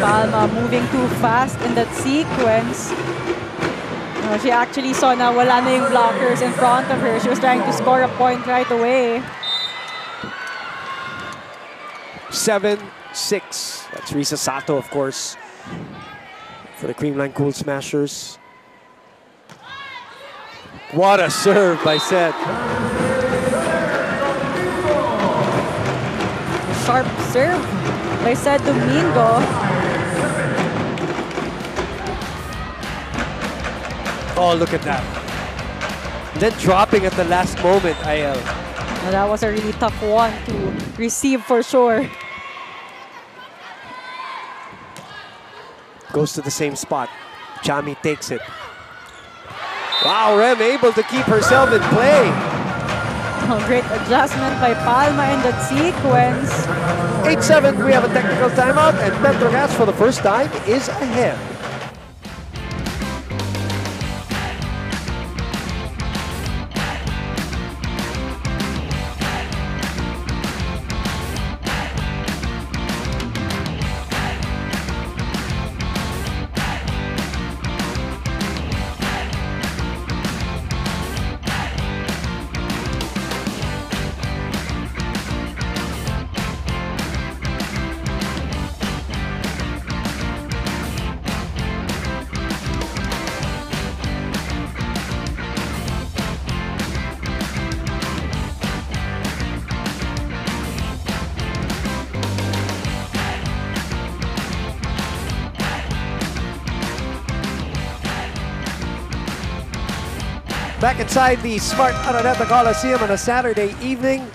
Palma moving too fast in that sequence. Uh, she actually saw na wala na yung blockers in front of her. She was trying to score a point right away. 7-6. That's Risa Sato, of course, for the Creamline Cool Smashers. What a serve by Ced. Sharp serve by Ced Domingo. Oh, look at that. Then dropping at the last moment, Ayel. Well, that was a really tough one to receive for sure. Goes to the same spot. Chami takes it. Wow, Rem able to keep herself in play. (laughs) Oh, great adjustment by Palma in that sequence. 8-7, we have a technical timeout, and Petro Gazz for the first time is ahead. Back inside the Smart Araneta Coliseum on a Saturday evening.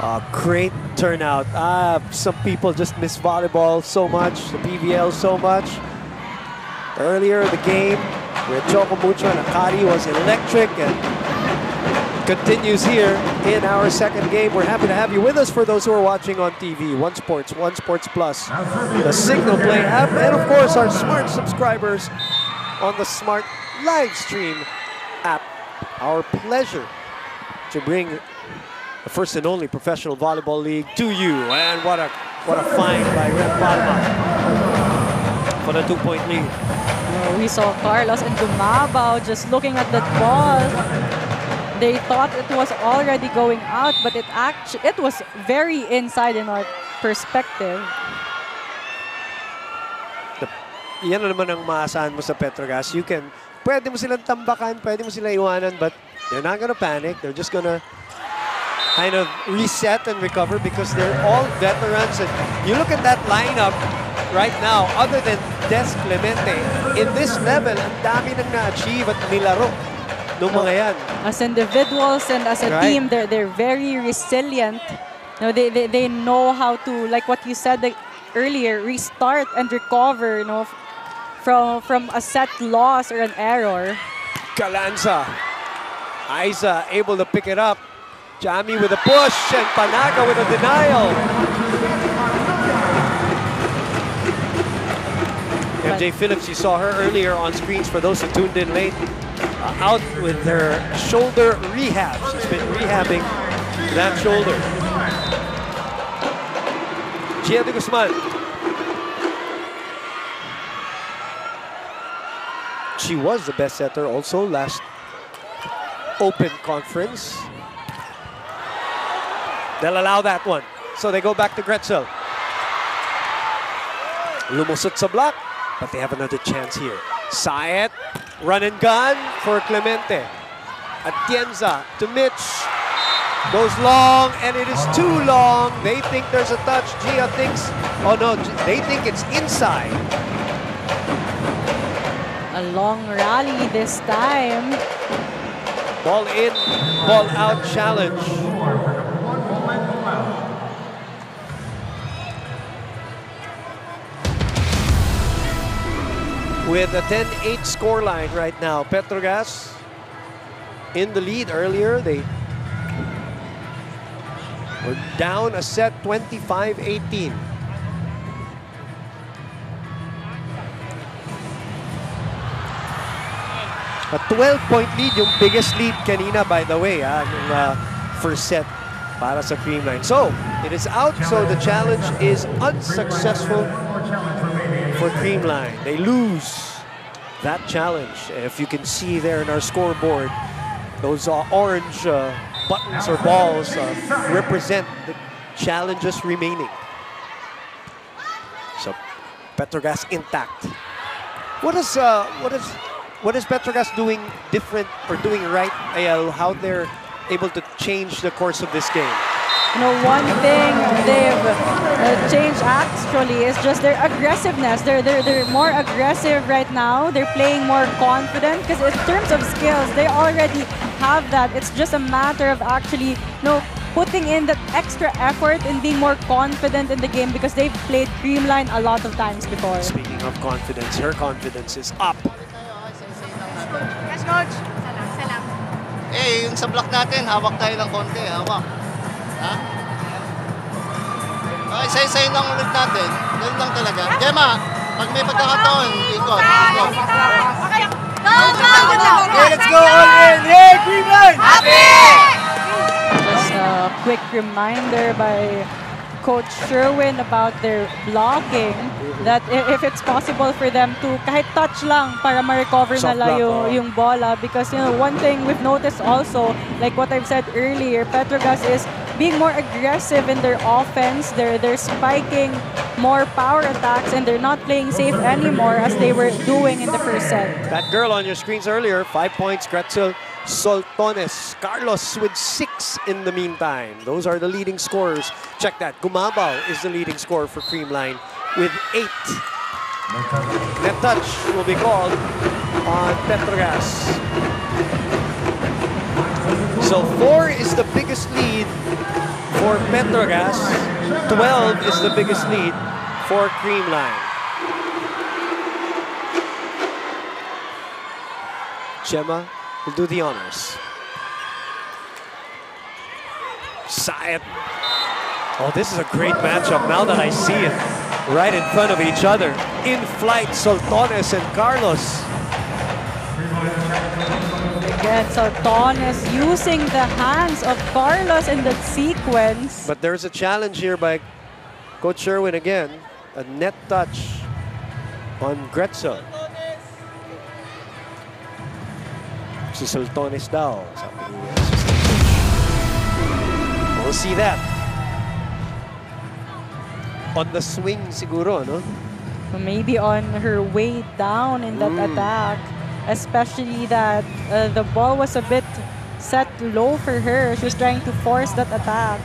A great turnout. Ah, some people just miss volleyball so much, the PVL so much. Earlier in the game where Choco Mucho and Akari was electric and continues here in our second game. We're happy to have you with us for those who are watching on TV. One Sports, One Sports Plus, the Signal Play app, and of course our smart subscribers on the Smart Live Stream app. Our pleasure to bring the first and only professional volleyball league to you. And what a what a find by Rem Palma for the two-point lead. Oh, we saw Carlos and Gumabao just looking at that ball. They thought it was already going out, but it actually it was very inside in our perspective. Yan na naman ang maasahan mo sa Petro Gazz. You can, pwede mo silang tambakan, pwede mo sila iwanan, but they're not gonna panic. They're just gonna kind of reset and recover because they're all veterans. And you look at that lineup right now, other than Des Clemente, in this level, ang dami nang na-achieve at nilaro ng mga yan. As individuals and as a Right. team, they're they're very resilient. You know, they, they they know how to, like what you said earlier, restart and recover. You know, from from a set loss or an error. Galanza. Aiza able to pick it up. Jami with a push and Panaga with a denial. MJ Phillips, you saw her earlier on screens for those who tuned in late. uh, out with her shoulder rehab. She's been rehabbing that shoulder. Jia de Guzman. She was the best setter also last open conference. They'll allow that one. So they go back to Grethcel. Lumusot sa block, but they have another chance here. Saet, run and gun for Clemente. Atienza to Mitch. Goes long, and it is too long. They think there's a touch. Jia thinks, oh no, they think it's inside. A long rally this time. Ball in, ball out challenge. With a 10-8 scoreline right now, Petro Gazz in the lead earlier. They were down a set 25-18. A 12-point lead, yung biggest lead kanina, by the way, ah, nung ah, first set para sa Creamline. So, it is out, so the challenge is unsuccessful for Creamline. They lose that challenge. If you can see there in our scoreboard, those uh, orange uh, buttons or balls uh, represent the challenges remaining. So, Petro Gazz intact. What is uh, what is what is Petro Gazz doing different or doing right, AL? How they're able to change the course of this game? You know, one thing they've uh, changed actually is just their aggressiveness. They're, they're, they're more aggressive right now. They're playing more confident because in terms of skills, they already have that. It's just a matter of actually, you know, putting in that extra effort and being more confident in the game because they've played Creamline a lot of times before. Speaking of confidence, her confidence is up. Yes, coach. Salam, salam. Eh, yung sa block natin, hawak tayo ng konti, hawak. Ha? Okay, say-say lang ulit natin. Ganun lang talaga. Gemma, pag may pagkakataon, ikot. Okay. Go, go, go! Okay, let's go all in! Yay, green line! Just a quick reminder by Coach Sherwin about their blocking that if it's possible for them to kahit touch lang para ma-recover Soft nila yung, yung bola. Because you know one thing we've noticed also like what I've said earlier Petro Gazz is being more aggressive in their offense. They're they're spiking more power attacks and they're not playing safe anymore as they were doing in the first set. That girl on your screens earlier, five points, Grethcel Soltones. Carlos with six in the meantime. Those are the leading scorers. Check that. Gumabao is the leading scorer for Creamline with eight. Net touch will be called on Petro Gazz. So four is the biggest lead for Petro Gazz. 12 is the biggest lead for Creamline. Jema will do the honors. Saet. Oh, this is a great matchup now that I see it. Right in front of each other. In flight, Soltones and Carlos. Again, Soltones using the hands of Carlos in that sequence. But there's a challenge here by Coach Sherwin again. A net touch on Grethcel. Si Soltones daw, sabi ni assistant coach. We'll see that. On the swing siguro, no? Maybe on her way down in that Mm. attack. Especially that uh, the ball was a bit set low for her. She was trying to force that attack.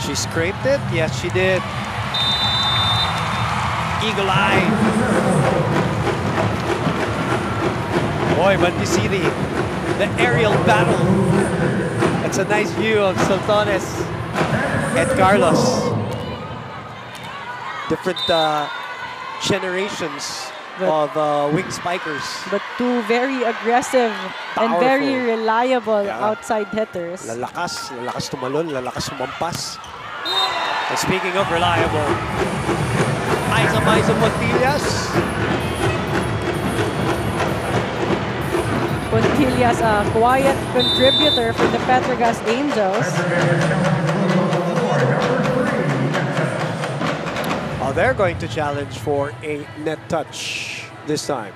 She scraped it? Yes, she did. Eagle eye. Boy, but you see the, the aerial battle. That's a nice view of Sultanes and Carlos. Different uh, generations But- of uh, wing spikers. But two very aggressive and very Powerful. reliable Yeah. outside hitters. Lalakas, lalakas tumalon, lalakas sumampas. And speaking of reliable, Aiza Maiza Montillas. Pontillas, a uh, quiet contributor for the Petro Gazz Angels. Oh, they're going to challenge for a net touch this time.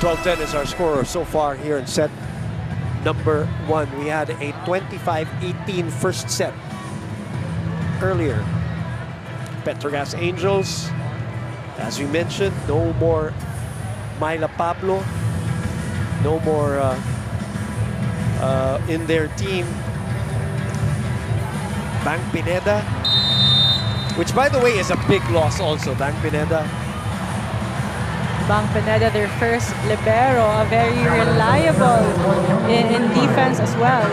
12-10 is our score so far here in set number one. We had a 25-18 first set earlier. Petrogas Angels, as we mentioned, no more Myla Pablo, no more uh, uh, in their team Bang Pineda, which by the way is a big loss also, Bang Pineda. Bang Pineda, their first libero, a very reliable in, in defense as well.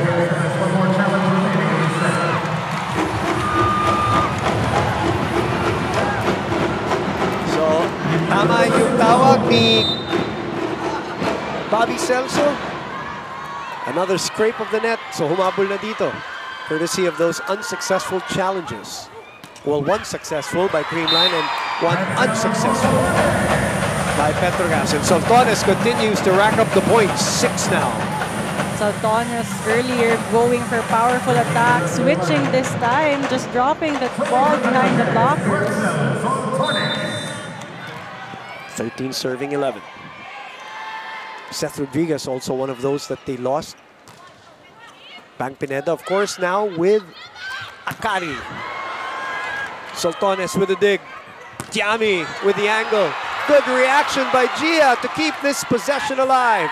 So, tama yung tawag ni Bobby Celso. Another scrape of the net, so humabol na dito. Courtesy of those unsuccessful challenges. Well, one successful by Creamline and one unsuccessful by Petro Gazz. And Soltones continues to rack up the points, six now. Soltones earlier going for powerful attack, switching this time, just dropping the ball behind the blockers. 13 serving 11. Seth Rodriguez also one of those that they lost. Bang Pineda, of course, now with Akari. Soltones with the dig. Tiami with the angle. Good reaction by Jia to keep this possession alive.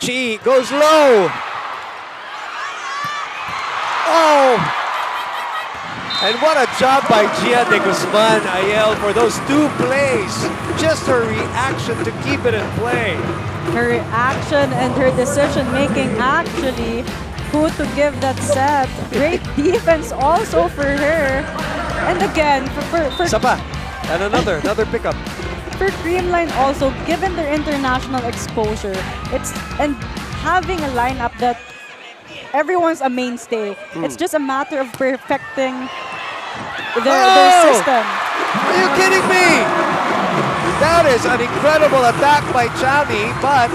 Chi goes low. Oh! And what a job by Jia de Guzman, Ayel, for those two plays. Just her reaction to keep it in play. Her reaction and her decision making actually who to give that set. Great (laughs) defense also for her. And again, for, for, for. And another, (laughs) another pickup. for Creamline also, given their international exposure, it's and having a lineup that everyone's a mainstay. It's hmm. just a matter of perfecting their, their Oh! system. Are you kidding me? That is an incredible attack by Chami, but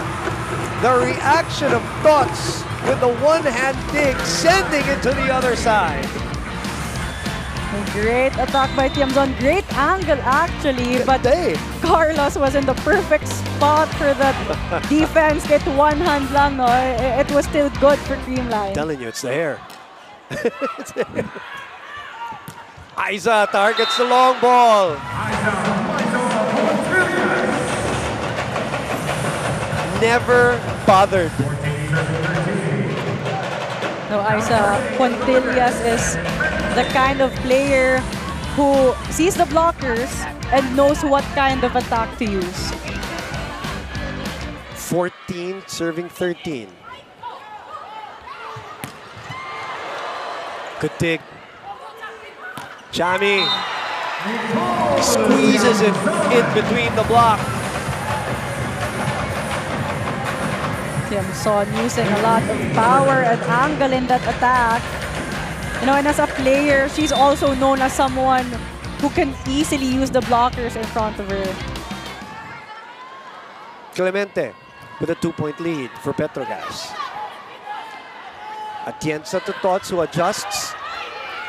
the reaction of Tots with the one-hand dig sending it to the other side. Great attack by Tiamzon. Great angle actually, but Day. Carlos was in the perfect spot for that (laughs) defense. It one hand lang, no? It, was still good for Creamline. telling you, it's the hair. It's the hair. Aiza targets the long ball. Never bothered. No, Aiza Pontillas is the kind of player who sees the blockers and knows what kind of attack to use. 14 serving 13. Good dig. Chami squeezes it in between the block. Tiamzon using a lot of power and angle in that attack. You know, and as a player, she's also known as someone who can easily use the blockers in front of her. Clemente with a two-point lead for Petro Gazz. Atienza to Tots who adjusts.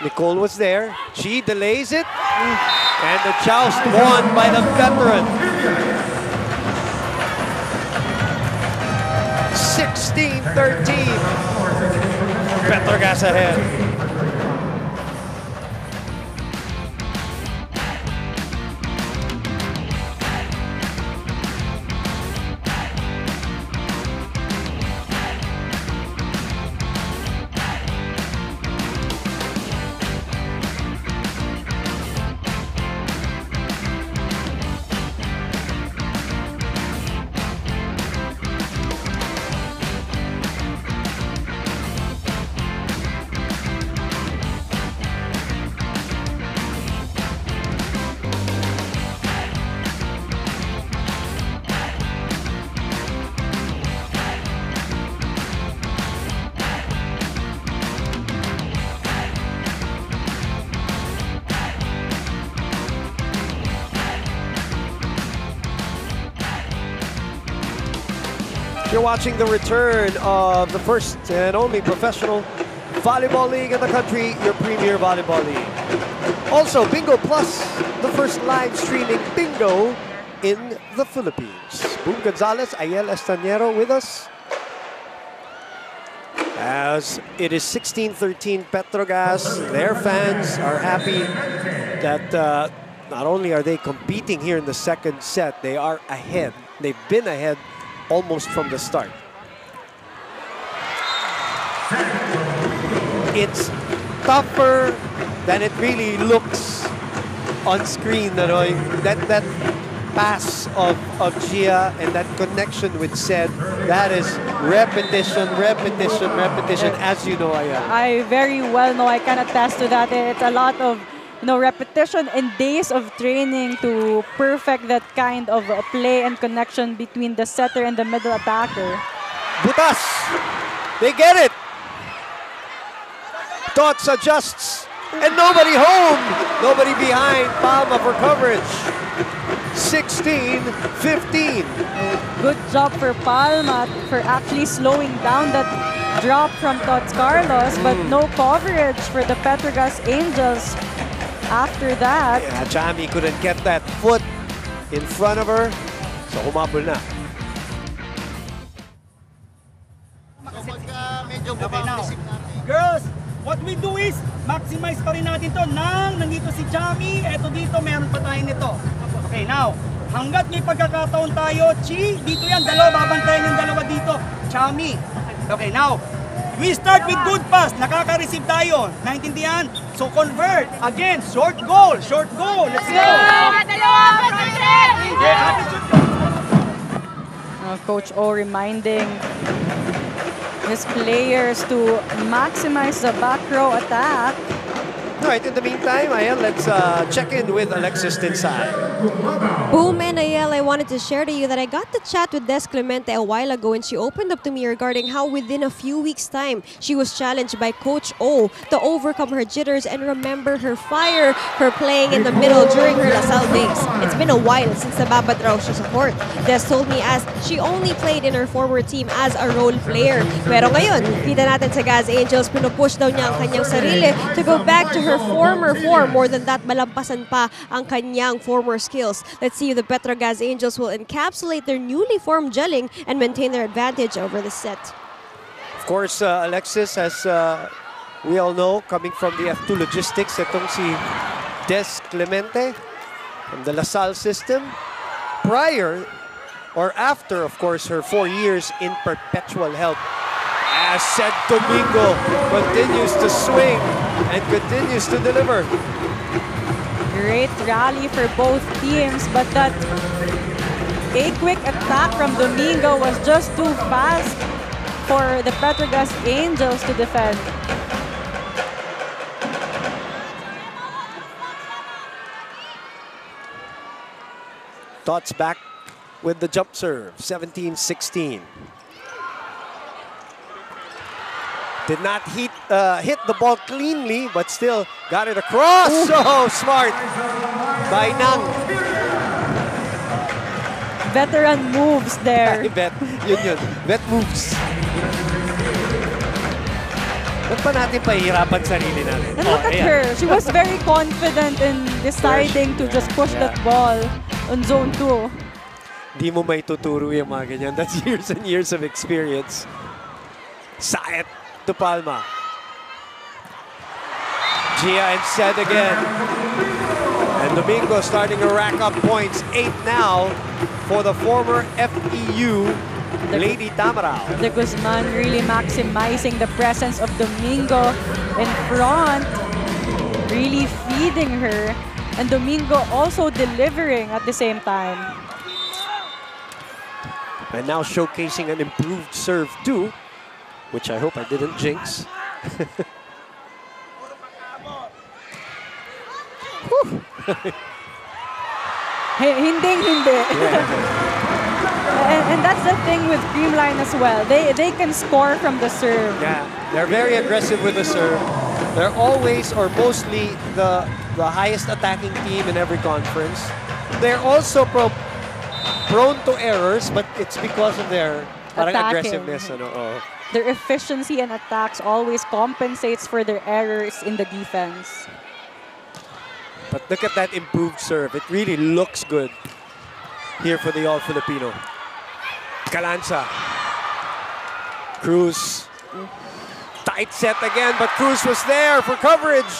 Nicole was there. She delays it. And the joust won by the veteran. 16-13. Petro Gazz ahead. You're watching the return of the first and only professional volleyball league in the country, your premier volleyball league. Also, Bingo Plus, the first live streaming bingo in the Philippines. Boom Gonzalez, Ayel Estrañero with us. As it is 16-13 Petro Gazz, their fans are happy that uh, not only are they competing here in the second set, they are ahead. They've been ahead almost from the start. It's tougher than it really looks on screen. That that pass of, of Jia and that connection with Ced, that is repetition, repetition, repetition, as you know, Aya. I very well know I can attest to that. It's a lot of you know repetition and days of training to perfect that kind of uh, play and connection between the setter and the middle attacker. Butas! They get it! Tots adjusts, and nobody home! Nobody behind, Palma for coverage. 16-15. Good job for Palma for actually slowing down that drop from Tots Carlos, but no coverage for the Petro Gazz Angels after that. Yeah, Chami couldn't get that foot in front of her, so humabol na. Kapag ah, medyo Okay, bumang now. isip natin. Girls, what we do is, maximize pa rin natin to nang nandito si Chami, eto dito, meron pa tayo nito. Okay, now, hanggat may pagkakataon tayo, Chi, dito yan, dalawa, babantayan yung dalawa dito. Chami. Okay, now, we start with good pass, nakaka-receive tayo, naintindihan? So convert, again, short goal, short goal, let's go! Uh, Coach O reminding his players to maximize the back row attack. All right, in the meantime, Ayel, let's uh, check in with Alexis Tinsay. Boom and Ayel, I wanted to share to you that I got to chat with Des Clemente a while ago and she opened up to me regarding how within a few weeks' time she was challenged by Coach O to overcome her jitters and remember her fire, her playing in the middle during her LaSalle days. It's been a while since nababatraw siya sa court. Des told me as she only played in her former team as a role player. Pero ngayon, kita natin sa Gazz Angels, pinupush daw niya ang kanyang sarili to go back to her former form. More than that, malampasan pa ang kanyang former skills. Let's see if the Petro Gazz Angels will encapsulate their newly formed gelling and maintain their advantage over the set. Of course, uh, Alexis, as uh, we all know, coming from the F2 Logistics, itong si Des Clemente from the LaSalle system. Prior or after, of course, her four years in perpetual help. As Ced Domingo continues to swing and continues to deliver. Great rally for both teams, but that a quick attack from Domingo was just too fast for the Petro Gazz Angels to defend. Tots back with the jump serve, 17-16. Did not hit, uh, hit the ball cleanly, but still got it across. So smart by Nang. Veteran moves there. (laughs) Bet, yun yun. Bet moves. Ba't pa natin pahihirapan sarili natin? And look Oh, at ayan. her. She was very confident in deciding to just push that ball on zone 2. Di mo may tuturo yung mga ganyan. That's years and years of experience. Saet to Palma. Jia instead again. And Domingo starting to rack up points. Eight now for the former FEU Lady Tamarao. De Guzman really maximizing the presence of Domingo in front, really feeding her, and Domingo also delivering at the same time. And now showcasing an improved serve too, which I hope I didn't jinx. (laughs) Hey, hinding hindi. (laughs) and, and that's the thing with Creamline as well. They they can score from the serve. Yeah, they're very aggressive with the serve. They're always or mostly the the highest attacking team in every conference. They're also pro, prone to errors, but it's because of their parang aggressiveness. Ano, oh. Their efficiency and attacks always compensates for their errors in the defense. But look at that improved serve. It really looks good here for the All-Filipino. Galanza. Cruz. Tight set again, but Cruz was there for coverage.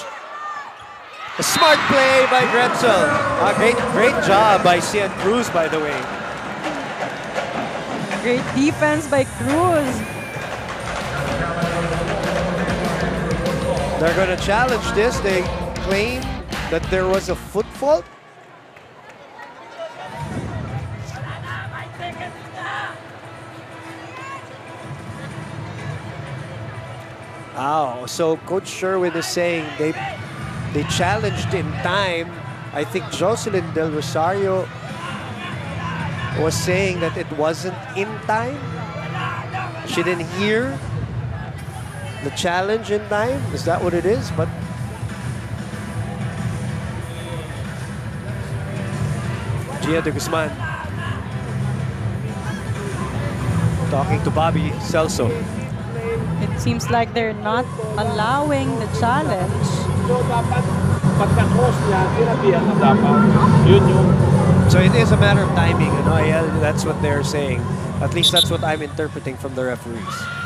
A smart play by Grethcel. Ah, great, great job by Cienne Cruz, by the way. Great defense by Cruz. They're going to challenge this. They claim that there was a foot fault. Oh, so Coach Sherwin is saying they they challenged in time. I think Jocelyn Del Rosario was saying that it wasn't in time. She didn't hear the challenge in time. Is that what it is? But Jia de Guzman talking to Bobby Celso. It seems like they're not allowing the challenge. So dapat pagka-cross niya, tinabihan na dapat. Yun yung So it is a matter of timing, ano, Ayel? Uh, that's what they're saying. At least that's what I'm interpreting from the referees.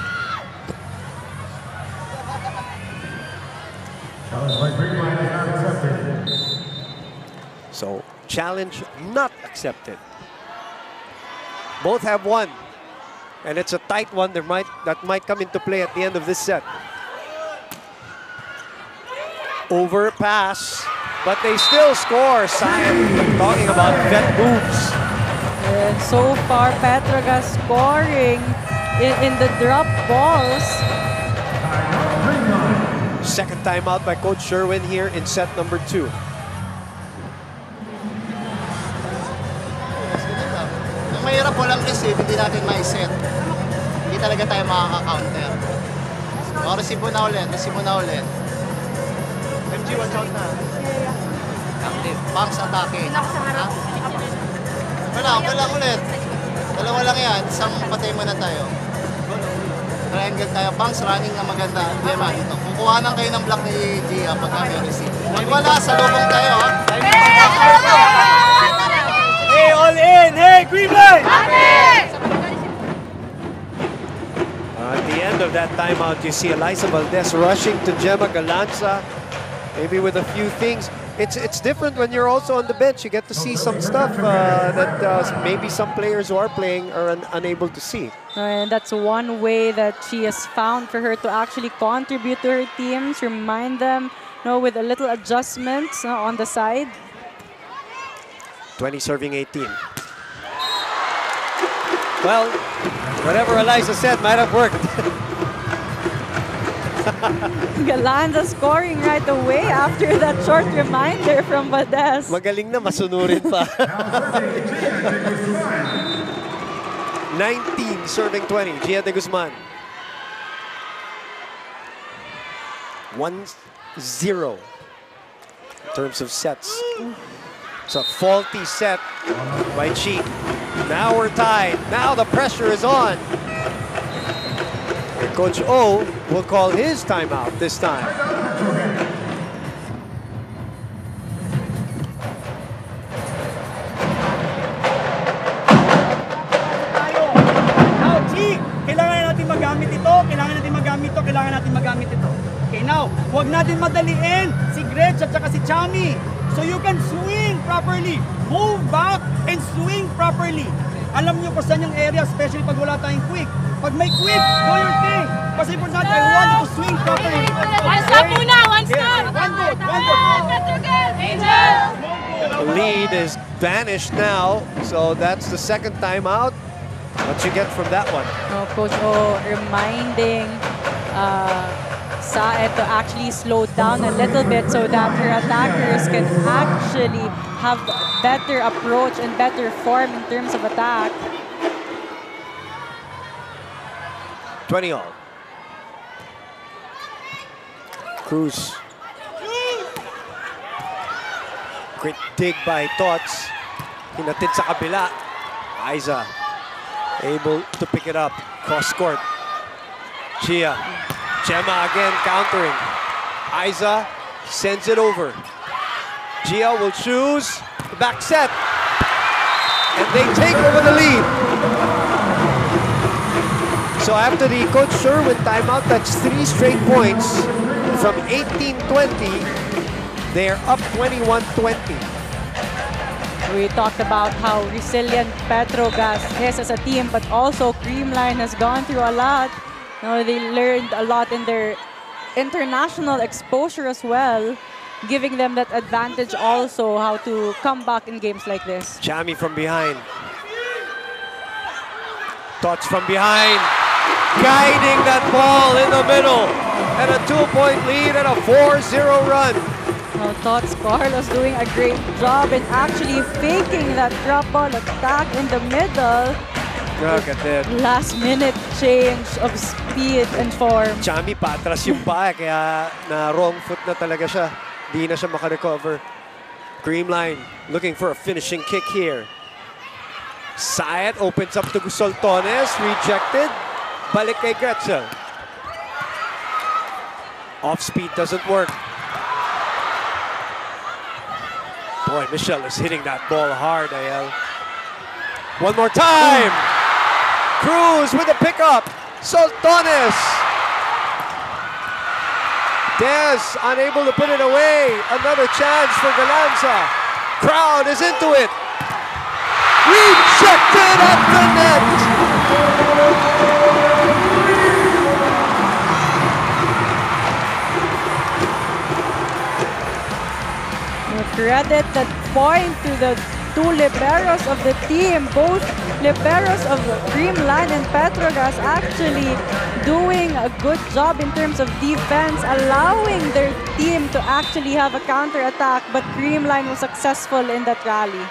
So, challenge not accepted. Both have one. And it's a tight one there might, that might come into play at the end of this set. Overpass, but they still score. Sion talking about vet moves. And so far, Petro Gazz scoring in, in the drop balls. Second time out by Coach Sherwin here in set number two. Ang mahirap walang receive, hindi natin ma-set. Hindi talaga tayo makaka-counter. O, receive mo na ulit, receive mo na ulit. MG, watch out na. Active. Bounce attacking. Ha? Wala, wala ulit. Dalawa lang yan, isang patay mo na tayo. Triangle tayo, bounce running na maganda. Man, ito. Kukuhanan kayo ng block ni Gia pag kami receive. Wala, sa lubong tayo. ha? Hey, all in! Hey, green light! At the end of that timeout, you see Eliza Valdez rushing to Gemma Galanza, maybe with a few things. It's it's different when you're also on the bench. You get to see some stuff uh, that uh, maybe some players who are playing are un- unable to see. And that's one way that she has found for her to actually contribute to her teams, remind them, you know, with a little adjustments uh, on the side. 20 serving 18. Well, whatever Alyssa said might have worked. (laughs) Galanza scoring right away after that short reminder from Valdez. Magaling na, masunurin pa. (laughs) (laughs) 19 serving 20, Jia de Guzman. 1-0 in terms of sets. It's a faulty set by Chi. Now we're tied. Now the pressure is on. Coach O will call his timeout this time. Huwag natin madaliin si Gretch at saka si Chami. So you can swing properly. Move back and swing properly. Alam niyo kung saan yung area, especially pag wala tayong quick. Pag may quick, do your thing. Kasi importante, I want to swing properly. One stop muna, one stop! One good, one good. Angel! The lead is vanished now, so that's the second timeout. What you get from that one? No, Coach O reminding uh, Saet to actually slow down a little bit so that her attackers can actually have better approach and better form in terms of attack. 20 all. Cruz. Great dig by Tots. Hinatid sa kabila. Aiza able to pick it up. Cross court. Chia. Jema again countering. Aiza sends it over. Jia will choose the back set. And they take over the lead. So after the Coach Sherwin timeout, that's three straight points from 18-20. They're up 21-20. We talked about how resilient Petro Gazz is as a team, but also Creamline has gone through a lot. You know, they learned a lot in their international exposure as well, giving them that advantage also how to come back in games like this. Chami from behind. Tots from behind. Guiding that ball in the middle. And a two-point lead and a 4-0 run. Now, Tots Carlos doing a great job in actually faking that drop ball attack in the middle. Look at that. Last minute change of speed and form. Chami patras yung paa kaya na wrong foot na talaga siya. Di na siya makarecover. Creamline looking for a finishing kick here. Saet opens up to Gusoltones. Rejected. Balik kay Grethcel. Off speed doesn't work. Boy, Michelle is hitting that ball hard, Ayel. One more time. Cruz with a pickup. Soltones. Des unable to put it away. Another chance for Galanza. Crowd is into it. Rejected at the net. Credit that point to the two liberos of the team. Both liberos of Creamline and Petro Gazz actually doing a good job in terms of defense, allowing their team to actually have a counter-attack, but Creamline was successful in that rally.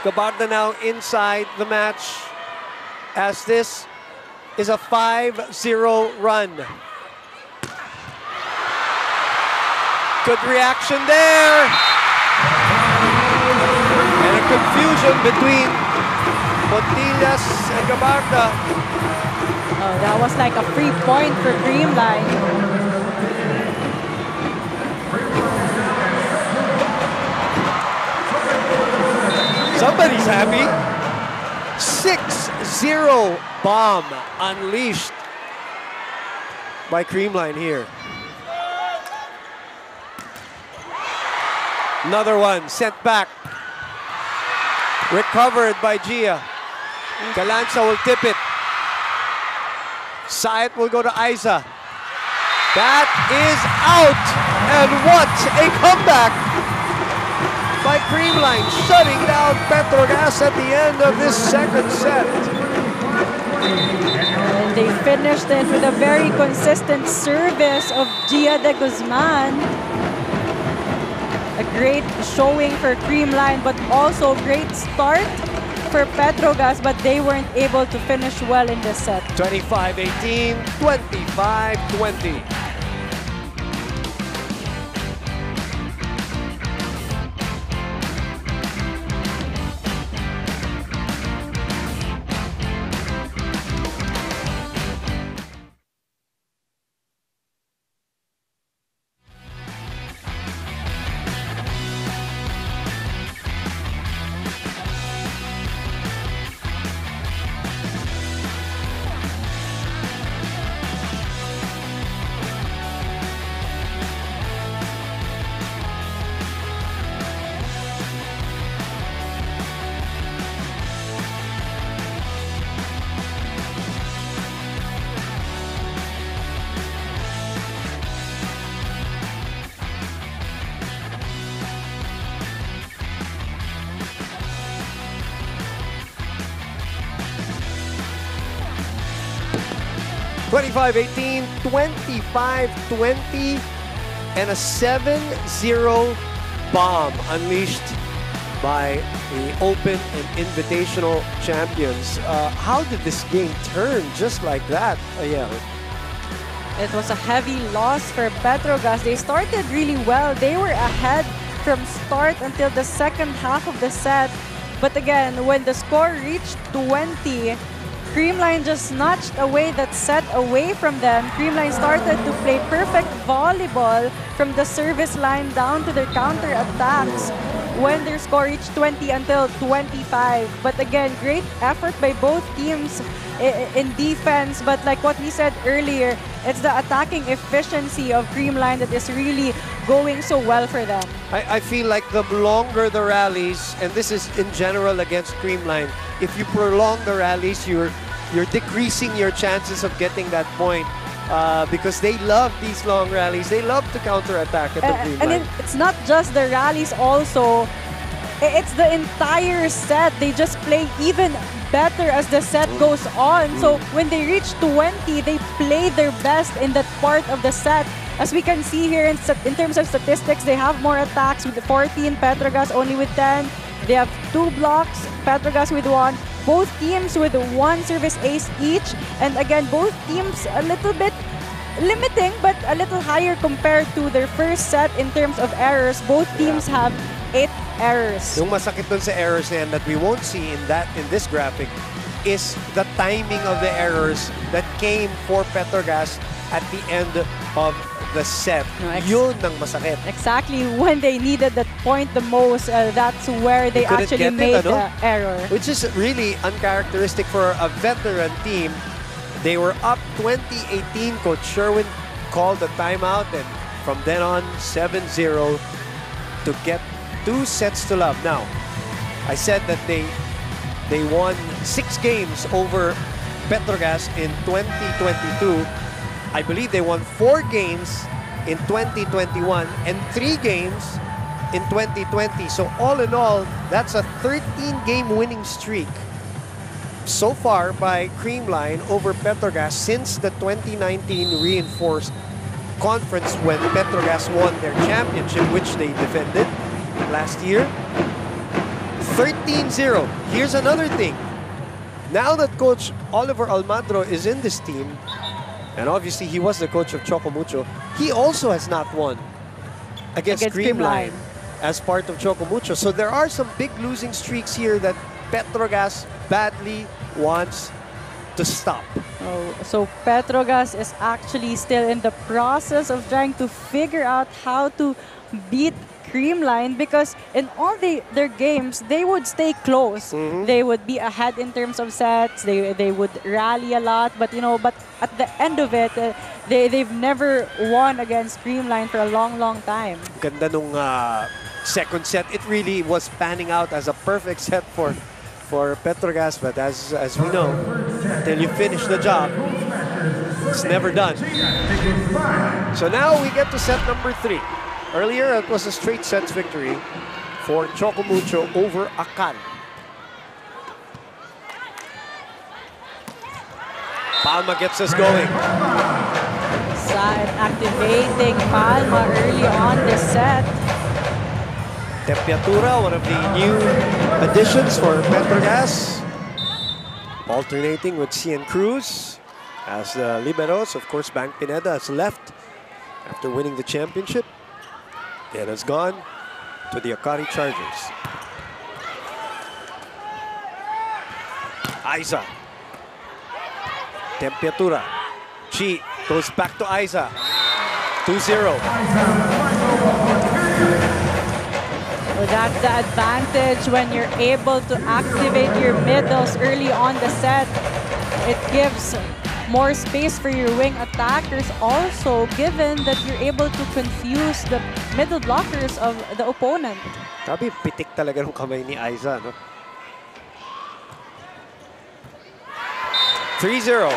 Gabarda now inside the match as this is a 5-0 run. Good reaction there. Between Montillas and Gabarda. Oh, that was like a free point for Creamline. Somebody's happy. 6-0 bomb unleashed by Creamline here. Another one sent back. Recovered by Jia. Galanza will tip it. Saet will go to Aiza. That is out. And what a comeback by Creamline, shutting down Petro Gazz at the end of this second set. And they finished it with a very consistent service of Jia de Guzman. A great showing for Creamline, but also great start for Petrogas, but they weren't able to finish well in this set. 25-18, 25-20. Twenty-five eighteen, 25-20, and a 7-0 bomb unleashed by the Open and Invitational champions. Uh, how did this game turn just like that, Ayel? It was a heavy loss for Petro Gazz. They started really well. They were ahead from start until the second half of the set. But again, when the score reached 20, Creamline just snatched away that set away from them. Creamline started to play perfect volleyball from the service line down to their counter attacks when their score reached 20 until 25. But again, great effort by both teams in defense. But like what we said earlier, it's the attacking efficiency of Creamline that is really going so well for them. I, I feel like the longer the rallies, and this is in general against Creamline, if you prolong the rallies, you're you're decreasing your chances of getting that point uh, because they love these long rallies. They love to counterattack at the Uh, Creamline. and then it's not just the rallies also it's the entire set. They just play even better as the set goes on. So when they reach 20 they play their best in that part of the set. As we can see here in, in terms of statistics they have more attacks with 14 Petro Gazz only with 10 they have two blocks Petro Gazz with one both teams with one service ace each and again both teams a little bit limiting but a little higher compared to their first set in terms of errors. Both teams have eight errors. Yung masakit dun sa errors na yan that we won't see in that in this graphic is the timing of the errors that came for Petrogas at the end of the set. No, ex- Yun ang masakit. Exactly when they needed that point the most, uh, that's where they They actually get it, made ano? the error. Which is really uncharacteristic for a veteran team. They were up 2018. Coach Sherwin called the timeout, and from then on, 7-0 to get two sets to love. Now, I said that they they won six games over Petrogas in 2022. I believe they won four games in 2021 and three games in 2020. So all in all, that's a 13-game winning streak so far by Creamline over Petro Gazz since the 2019 reinforced conference when Petro Gazz won their championship, which they defended last year. 13-0. Here's another thing. Now that Coach Oliver Almagro is in this team, and obviously he was the coach of Choco Mucho, he also has not won against, Against Creamline as part of Choco Mucho. So there are some big losing streaks here that Petro Gazz badly wants to stop. Oh, so Petro Gazz is actually still in the process of trying to figure out how to beat Creamline because in all the, their games they would stay close. Mm-hmm. They would be ahead in terms of sets. They they would rally a lot, but you know, but at the end of it, uh, they they've never won against Creamline for a long, long time. Ganda nung uh, second set. It really was panning out as a perfect set for for Petro Gazz, but as as we know, until you finish the job, it's never done. So now we get to set number three. Earlier, it was a straight sets victory for Choco Mucho over Akari. Palma gets us going. Side activating Palma early on this set. Tempiatura, one of the new additions for Petro Gazz. Alternating with Cienne Cruz as the liberos. Of course, Bang Pineda has left after winning the championship. And has gone to the Akari Chargers. Aiza. Tempiatura. Chi goes back to Aiza. 2-0. Well, that's the advantage when you're able to activate your middles early on the set. It gives more space for your wing attackers also given that you're able to confuse the middle blockers of the opponent. Sabi, pitik talaga ng kamay ni Aiza, no? 3-0.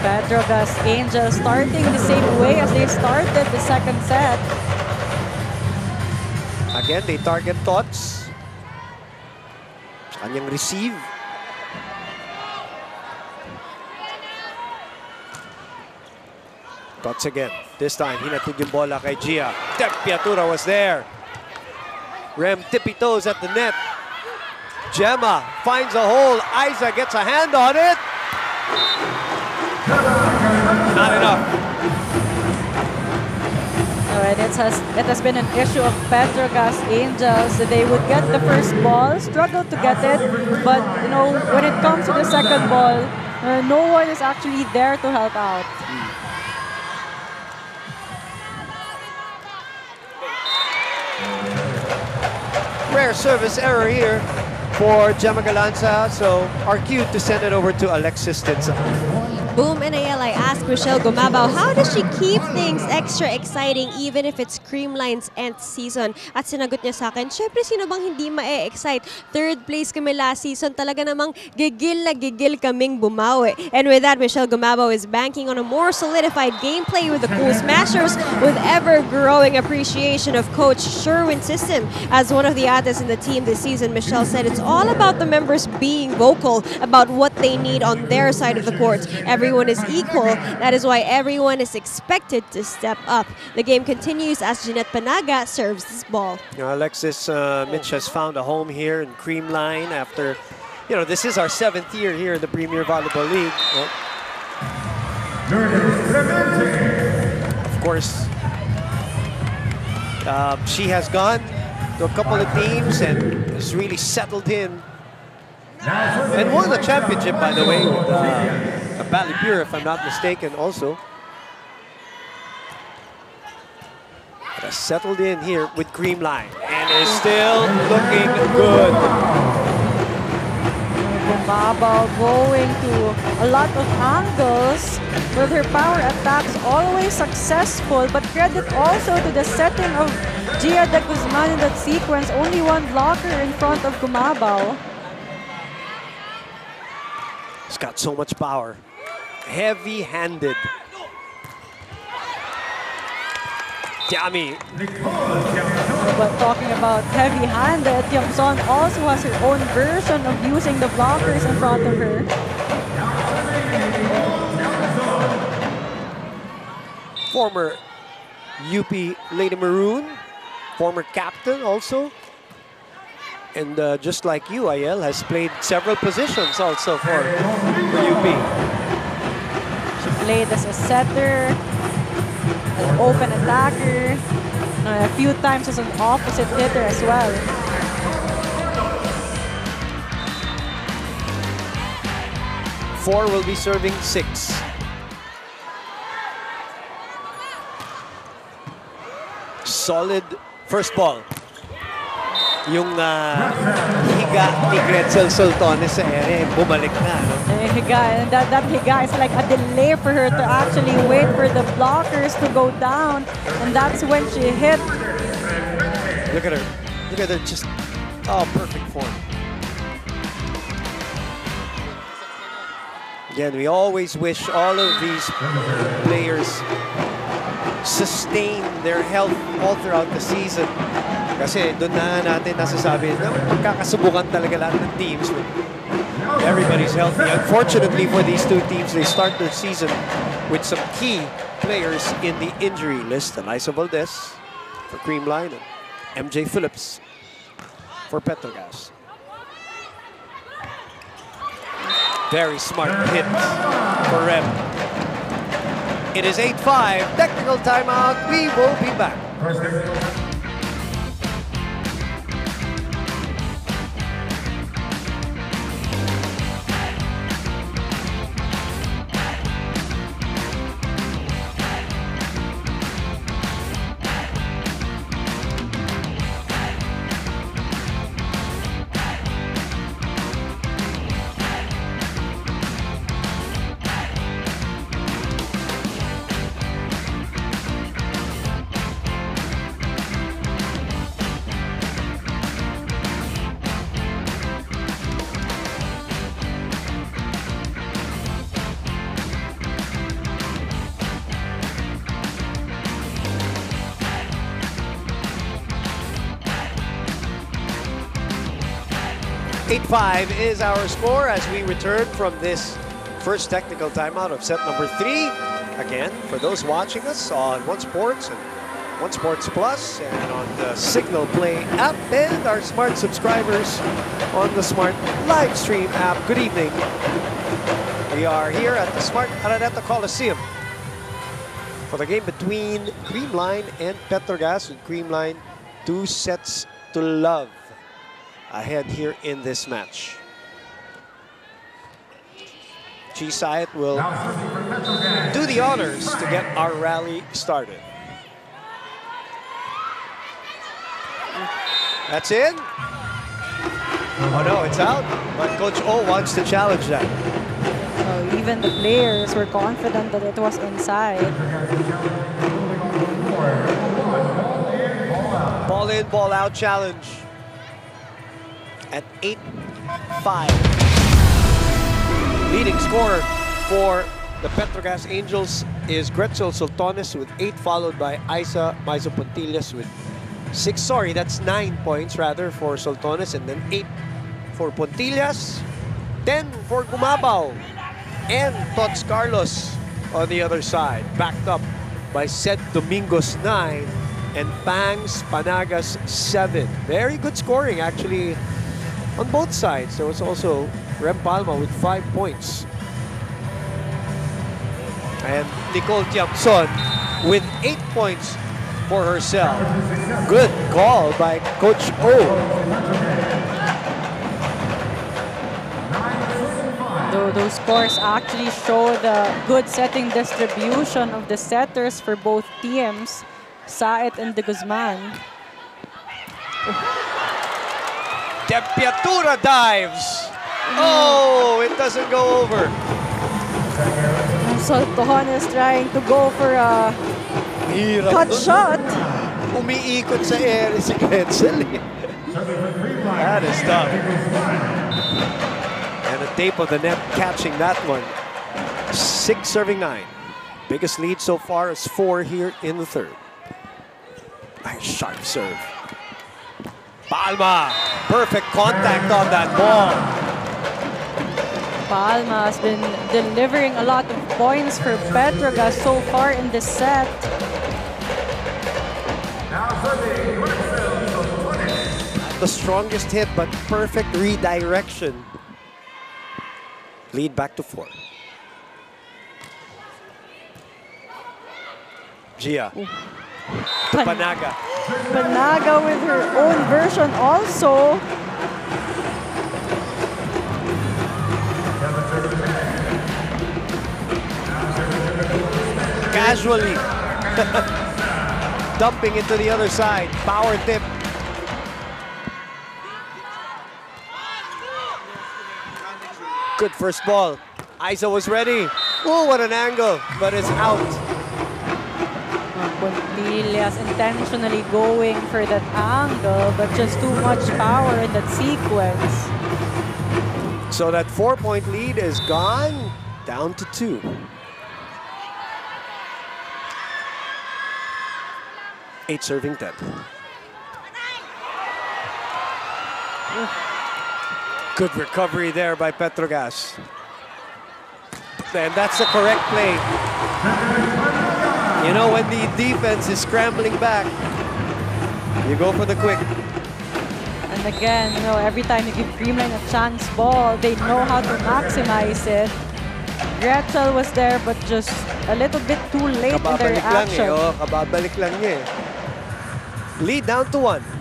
Petro Gazz Angel starting the same way as they started the second set. Again, they target. Sa kanyang receive. Tots again. This time, hinatid yung bola kay Jia. Tempiatura was there. Rem tippy toes at the net. Jema finds a hole. Aiza gets a hand on it. Not enough. Alright, it has it has been an issue of Petro Gazz Angels. They would get the first ball, struggle to get it, but you know when it comes to the second ball, uh, no one is actually there to help out. Rare service error here for Jema Galanza. So our cue to send it over to Alexis Stinson. Boom NAL, I asked Michelle Gumabao, how does she keep things extra exciting even if it's Creamline's nth season? At sinagot niya sa akin, syempre sino bang hindi ma-excite? Third place kami last season, talaga namang gigil na gigil kaming bumawi. And with that, Michelle Gumabao is banking on a more solidified gameplay with the Cool Smashers with ever-growing appreciation of Coach Sherwin System. As one of the athletes in the team this season, Michelle said it's all about the members being vocal about what they need on their side of the court. Everyone is equal. That is why everyone is expected to step up. The game continues as Jeanette Panaga serves this ball. You know, Alexis uh, Mitch has found a home here in Creamline after, you know, this is our seventh year here in the Premier Volleyball League. Well, of course, uh, she has gone to a couple of teams and has really settled in. And won the championship, by the way, with uh, BaliPure, if I'm not mistaken, also. But has settled in here with Creamline and is still looking good. Gumabao going to a lot of angles with her power attacks always successful but credit also to the setting of Jia de Guzman in that sequence only one blocker in front of Gumabao. He's got so much power. Heavy-handed. Tiami. But talking about heavy-handed, Tiamzon also has her own version of using the blockers in front of her. Former UP Lady Maroon. Former captain also. And uh, just like you, Ayel, has played several positions also for, for UP. She played as a setter, an open attacker, uh, a few times as an opposite hitter as well. Four will be serving six. Solid first ball. Yung uh, higa ni Grethcel Soltones sa ere, bumalik na. No? Eh, higa, that, that higa is like a delay for her to actually wait for the blockers to go down. And that's when she hit. Look at her. Look at her just, oh, perfect form. Again, we always wish all of these players sustain their health all throughout the season. Kasi doon na natin nasasabi na magkakasubukan talaga lahat ng teams everybody's healthy. Unfortunately for these two teams, they start their season with some key players in the injury list. Alyssa Valdez for Creamline and MJ Phillips for Petro Gazz. Very smart hit for Rem. It is 8-5, technical timeout. We will be back. Five is our score as we return from this first technical timeout of set number three. Again, for those watching us on One Sports and One Sports Plus and on the Signal Play app and our smart subscribers on the smart live stream app. Good evening. We are here at the Smart Araneta Coliseum for the game between Creamline and Petro Gazz with Creamline two sets to love ahead here in this match. G-Site will do the honors to get our rally started. That's in. Oh no, it's out. But Coach O wants to challenge that. Oh, even the players were confident that it was inside. Ball in, ball out challenge at 8-5. Leading scorer for the Petrogas Angels is Grethcel Soltones with 8, followed by Aiza Maizo Pontillas with 6. Sorry, that's 9 points rather for Soltones and then 8 for Pontillas, 10 for Gumabao, and Tots Carlos on the other side, backed up by Ced Domingos 9 and Pangs Panagas 7. Very good scoring actually on both sides. There was also Rem Palma with 5 points. And Nicole Tiamzon with 8 points for herself. Good call by Coach O. Those scores actually show the good setting distribution of the setters for both teams, Saet and De Guzman. Tempiatura dives. Oh, it doesn't go over. So Soltones trying to go for a Hirap cut dun. shot. Umiikot sa air si eh. that is tough. And the tape of the net catching that one. Six serving nine. Biggest lead so far is four here in the third. Nice sharp serve. Palma, perfect contact on that ball. Palma has been delivering a lot of points for Petrogas so far in this set. The strongest hit, but perfect redirection. Lead back to four. Gia. To Pan- Panaga. Panaga with her own version also. Casually. (laughs) Dumping into the other side. Power tip. Good first ball. Isa was ready. Oh, what an angle, but it's out. Pontillas intentionally going for that angle, but just too much power in that sequence. So that four-point lead is gone, down to two. 8 serving 10. Good recovery there by Petro Gazz. And that's the correct play. You know, when the defense is scrambling back, you go for the quick. And again, you know, every time you give Creamline a chance ball, they know how to maximize it. Gretzel was there, but just a little bit too late in their Kababalik lang eh. action. Oh, kababalik lang niya eh. Lead down to one.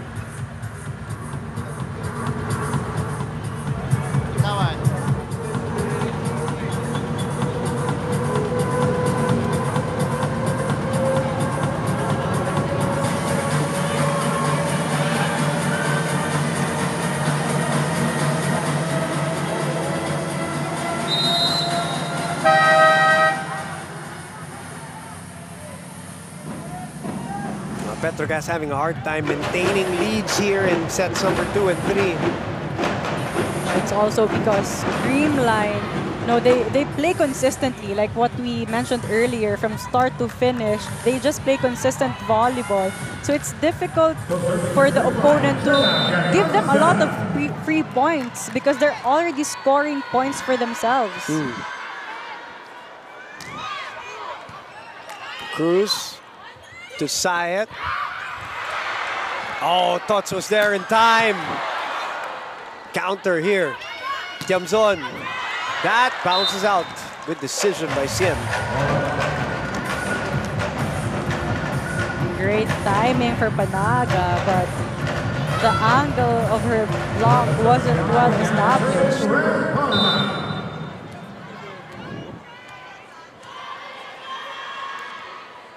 Petro Gazz having a hard time maintaining leads here in sets number two and three. It's also because Creamline, no, they, they play consistently, like what we mentioned earlier, from start to finish. They just play consistent volleyball. So it's difficult for the opponent to give them a lot of free, free points because they're already scoring points for themselves. Hmm. Cruz to Saet. Oh, Tots was there in time. Counter here. Tiamzon. That bounces out. Good decision by Cienne. Great timing for Panaga, but the angle of her block wasn't well established.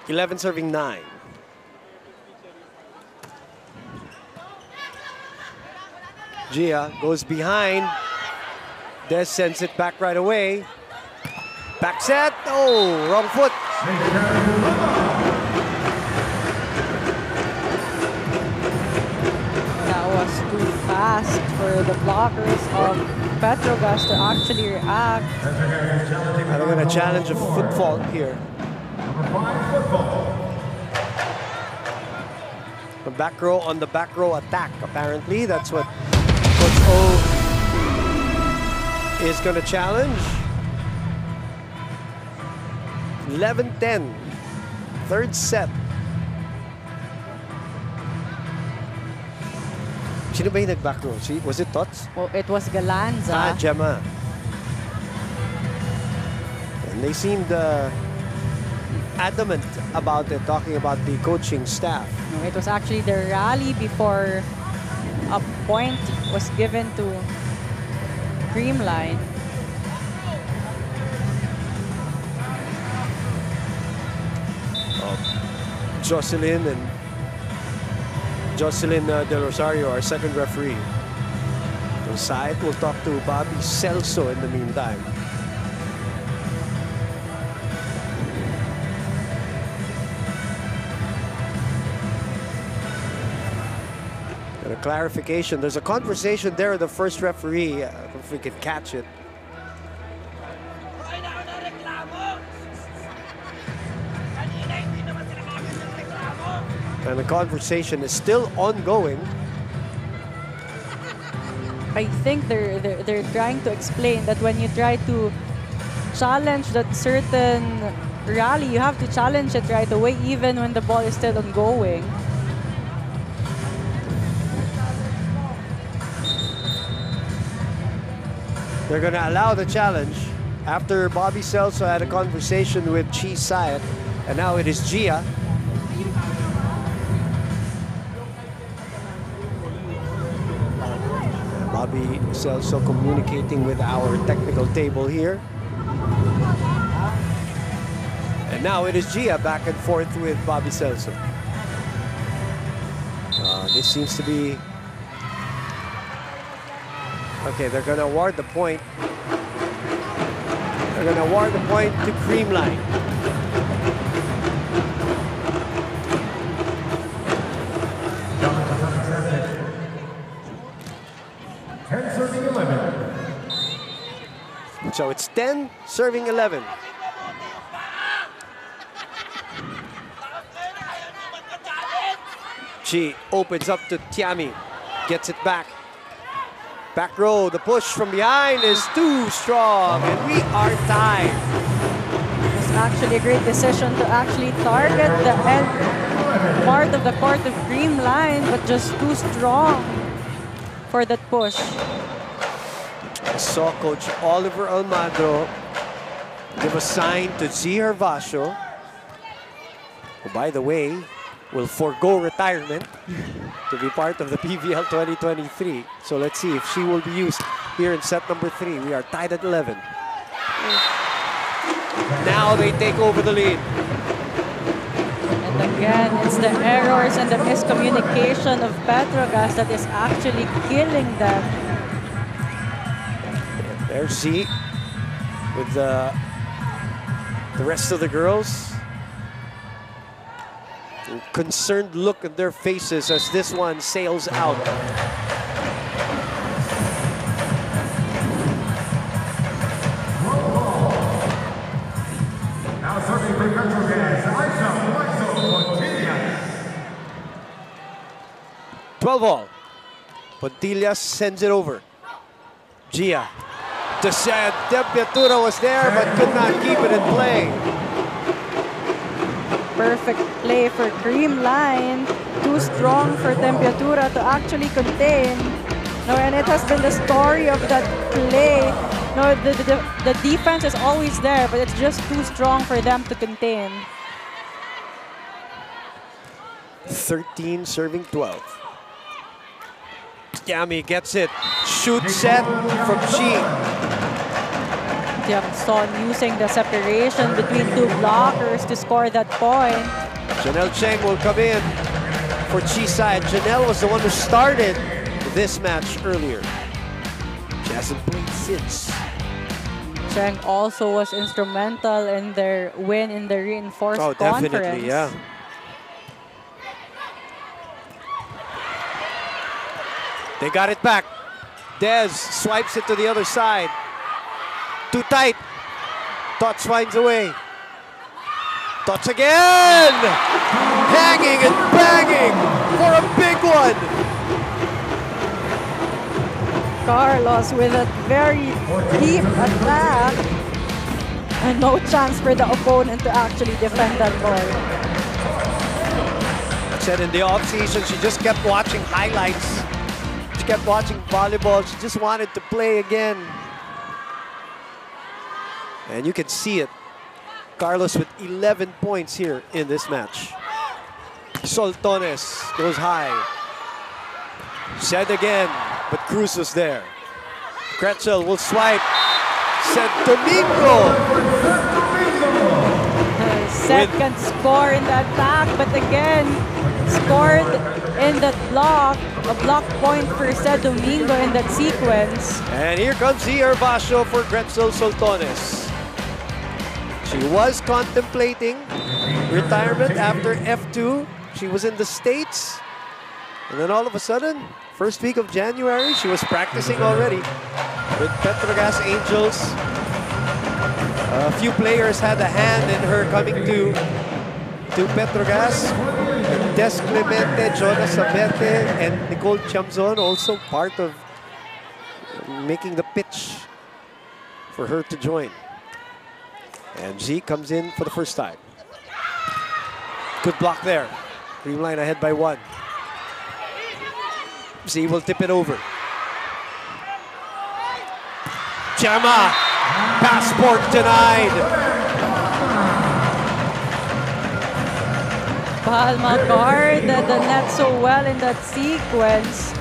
Eleven serving nine. Jia goes behind. Des sends it back right away. Back set. Oh, wrong foot. That was too fast for the blockers of Petro Gazz to actually react. Now they're going to challenge a foot fault here. The back row on the back row attack, apparently. That's what Coach O is going to challenge. 11-10. Third set. Sino ba yung nag-back row? Si, was it Tots? Well, it was Galanza. Ah, Jema. And they seemed uh, adamant about it, talking about the coaching staff. No, it was actually the rally before a point was given to Creamline. Jocelyn and Jocelyn uh, Del Rosario, our second referee. On side, we'll talk to Bobby Celso in the meantime. Clarification. There's a conversation there the first referee. Uh, if we could catch it. And the conversation is still ongoing. I think they're, they're they're trying to explain that when you try to challenge that certain rally, you have to challenge it right away, even when the ball is still ongoing. They're going to allow the challenge after Bobby Celso had a conversation with Chie Saet. And now it is Jia. Bobby Celso communicating with our technical table here. And now it is Jia back and forth with Bobby Celso. Uh, this seems to be Okay, they're gonna award the point. They're gonna award the point to Creamline. Ten serving 11. So it's 10 serving 11. Chie opens up to Tiami. Gets it back. Back row, the push from behind is too strong, and we are tied. It's actually a great decision to actually target the end part of the court of Creamline, but just too strong for that push. I saw Coach Oliver Almagro give a sign to Z Hervasio, who, by the way, will forego retirement to be part of the PVL 2023. So let's see if she will be used here in set number three. We are tied at 11. Now they take over the lead. And again, it's the errors and the miscommunication of Petro Gazz that is actually killing them. There's Z with the, the rest of the girls. Concerned look at their faces as this one sails out. 12 all. Pontillas sends it over. Jia. Descent. Tempiatura was there but could not keep it in play. Perfect play for Creamline. Too strong for Tempiatura to actually contain. No, and it has been the story of that play. No, the, the, the defense is always there, but it's just too strong for them to contain. 13 serving 12. Yami gets it. Shoot set from Chie. Son using the separation between two blockers to score that point. Djanel Cheng will come in for Chie Saet. Janelle was the one who started this match earlier. She hasn't played since. Cheng also was instrumental in their win in the reinforced Oh, conference. definitely, yeah. They got it back. Des swipes it to the other side. Too tight. Tots finds a way. Tots again! Hanging and banging for a big one. Carlos with a very deep attack. And no chance for the opponent to actually defend that ball. I Said in the offseason, she just kept watching highlights. She kept watching volleyball. She just wanted to play again. And you can see it. Carlos with 11 points here in this match. Soltones goes high. Said again, but Cruz was there. Grethcel will swipe. Ced Domingo. Second score in the attack, but again, scored in that block. A block point for Ced Domingo in that sequence. And here comes the Hervasio for Grethcel Soltones. She was contemplating retirement after F2. She was in the States. And then all of a sudden, first week of January, she was practicing (laughs) already with Petro Gazz Angels. A few players had a hand in her coming to, to Petro Gazz. Des Clemente, Jonas Sabete, and Nicole Tiamzon also part of making the pitch for her to join. And Z comes in for the first time. Good block there. Green line ahead by one. Z will tip it over. Chama. Passport denied. Palma guarded uh, the net so well in that sequence.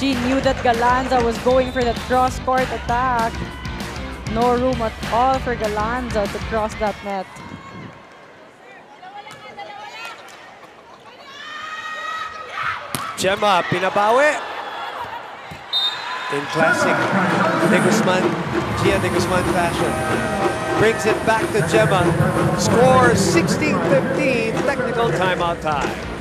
She knew that Galanza was going for that cross-court attack. No room at all for Galanza to cross that net. Jema pinabawi. In classic De Guzman, Jia De Guzman fashion. Brings it back to Jema. Scores 16-15, technical timeout time.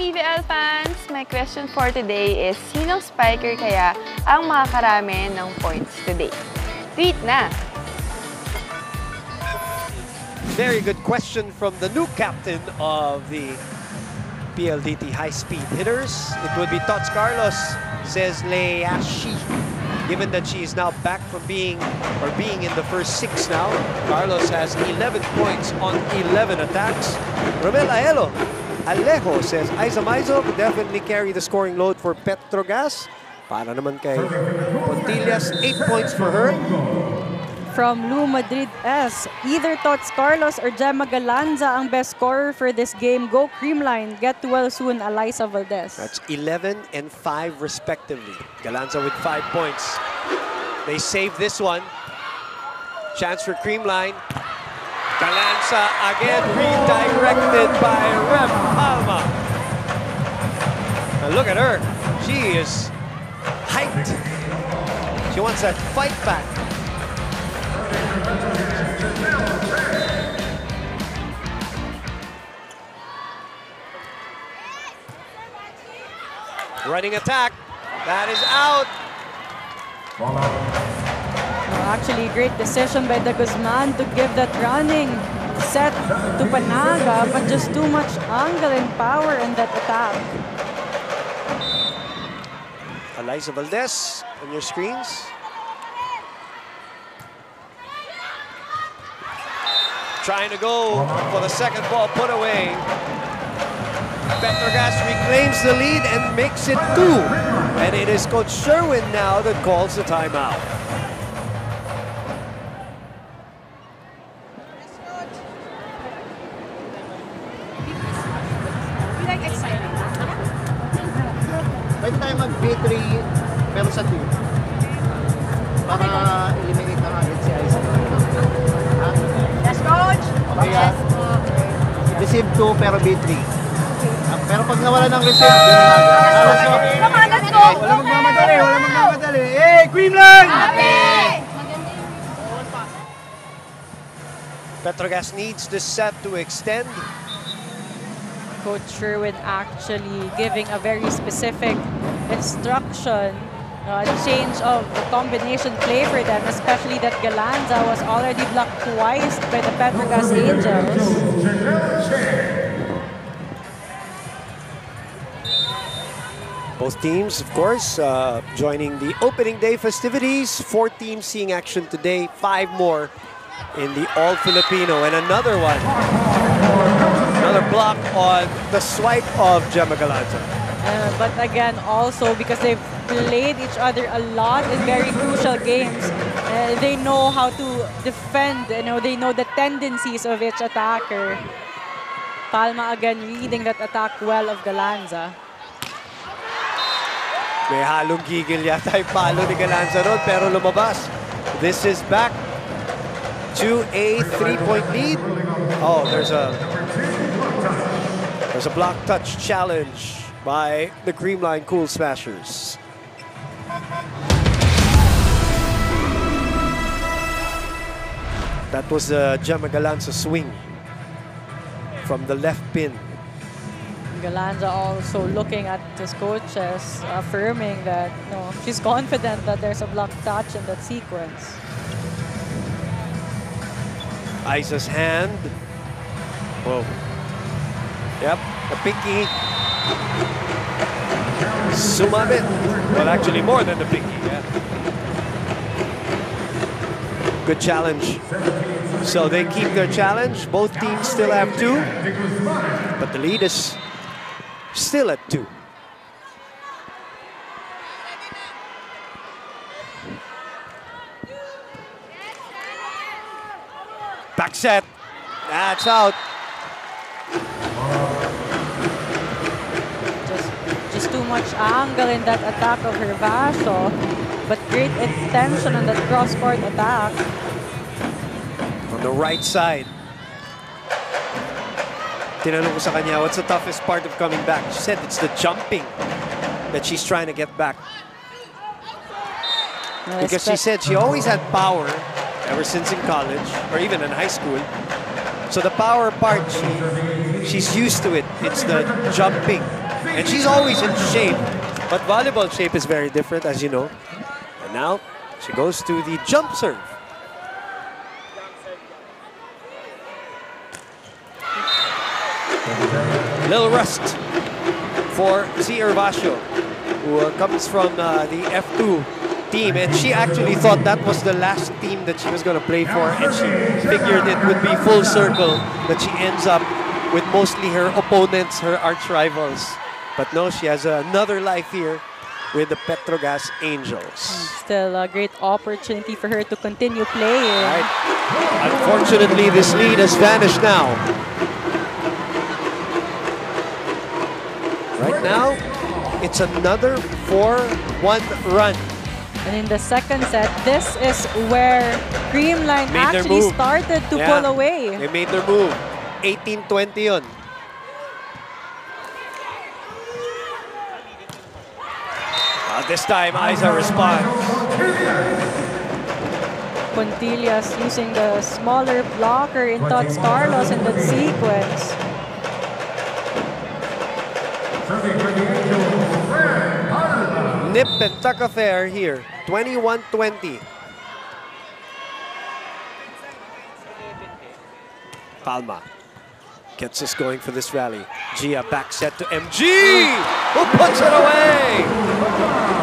PVL fans! My question for today is, sinong spiker kaya ang makakarami ng points today? Tweet na! Very good question from the new captain of the PLDT high-speed hitters. It would be Tots Carlos, says Leashi. Given that she is now back from being, or being in the first six now, Carlos has 11 points on 11 attacks. Romel Aelo, Alejo says, Aiza Maizo could definitely carry the scoring load for Petro Gazz. Para naman kay Pontillas, 8 points for her. From Lu Madrid S, either Tots Carlos or Jema Galanza ang best scorer for this game. Go Creamline. Get to well soon, Alyssa Valdez. That's 11 and 5 respectively. Galanza with 5 points. They save this one. Chance for Creamline. Galanza again redirected by Rem Palma. And look at her. She is hyped. She wants that fight back. Running attack. That is out. Actually, great decision by De Guzman to give that running set to Panaga, but just too much angle and power in that attack. Alyssa Valdez on your screens. Trying to go for the second ball put away. Petro Gazz reclaims the lead and makes it two. And it is Coach Sherwin now that calls the timeout. Pwede tayo mag B3 pero sa 2. Para eliminate na agad si Aiza. Ha? Yes, coach! Okay, ah. Receive 2 pero B3. Ah, Pero pag nawala ng receive, yun na agad. Let's go. Come on, let's go! Wala magmamadali, wala magmamadali. Hey, Creamline! Petrogas needs this set to extend. Coach Sherwin actually giving a very specific instruction, uh, change of the combination play for them, especially that Galanza was already blocked twice by the Petro Gazz Angels. Both teams, of course, uh, joining the opening day festivities. Four teams seeing action today, five more in the All Filipino, and another one. Another block on the swipe of Jema Galanza. Uh, but again, also because they've played each other a lot in very crucial games, uh, they know how to defend. You know, they know the tendencies of each attacker. Palma again reading that attack well of Galanza. May halong gigil yata yung palo ni Galanza ron, pero lumabas. This is back to a three-point lead. Oh, there's a there's a block touch challenge by the Creamline Cool Smashers. That was uh, Jema Galanza swing from the left pin. Galanza also looking at his coaches, affirming that no, she's confident that there's a block touch in that sequence. Isa's hand. Whoa. Yep, a pinky. Sumabit. Well, actually more than the pinky, yeah. Good challenge. So they keep their challenge. Both teams still have two. But the lead is still at two. Back set. That's out. Much angle in that attack of Hervasio, but great intention on that cross-court attack. on the right side. Tinanong ko sa kanya, what's the toughest part of coming back? She said it's the jumping that she's trying to get back. No, Because she said she always had power ever since in college or even in high school. So the power part, she, she's used to it. It's the jumping And she's always in shape. But volleyball shape is very different, as you know. And now she goes to the jump serve. Little rust for C. Hervasio, who uh, comes from uh, the F2 team. And she actually thought that was the last team that she was going to play for. And she figured it would be full circle that she ends up with mostly her opponents, her arch rivals. But no, she has another life here with the Petro Gazz Angels. Still a great opportunity for her to continue playing. Unfortunately, this lead has vanished now. Right now, it's another 4-1 run. And in the second set, this is where Creamline Made actually started to Yeah, pull away. They made their move. 18-20 yun. This time, Isa responds. Pontillas using the smaller blocker in Tots Carlos in that sequence. Nip and tuck affair here. 21-20. Palma gets us going for this rally. Jia back set to MG, who puts it away.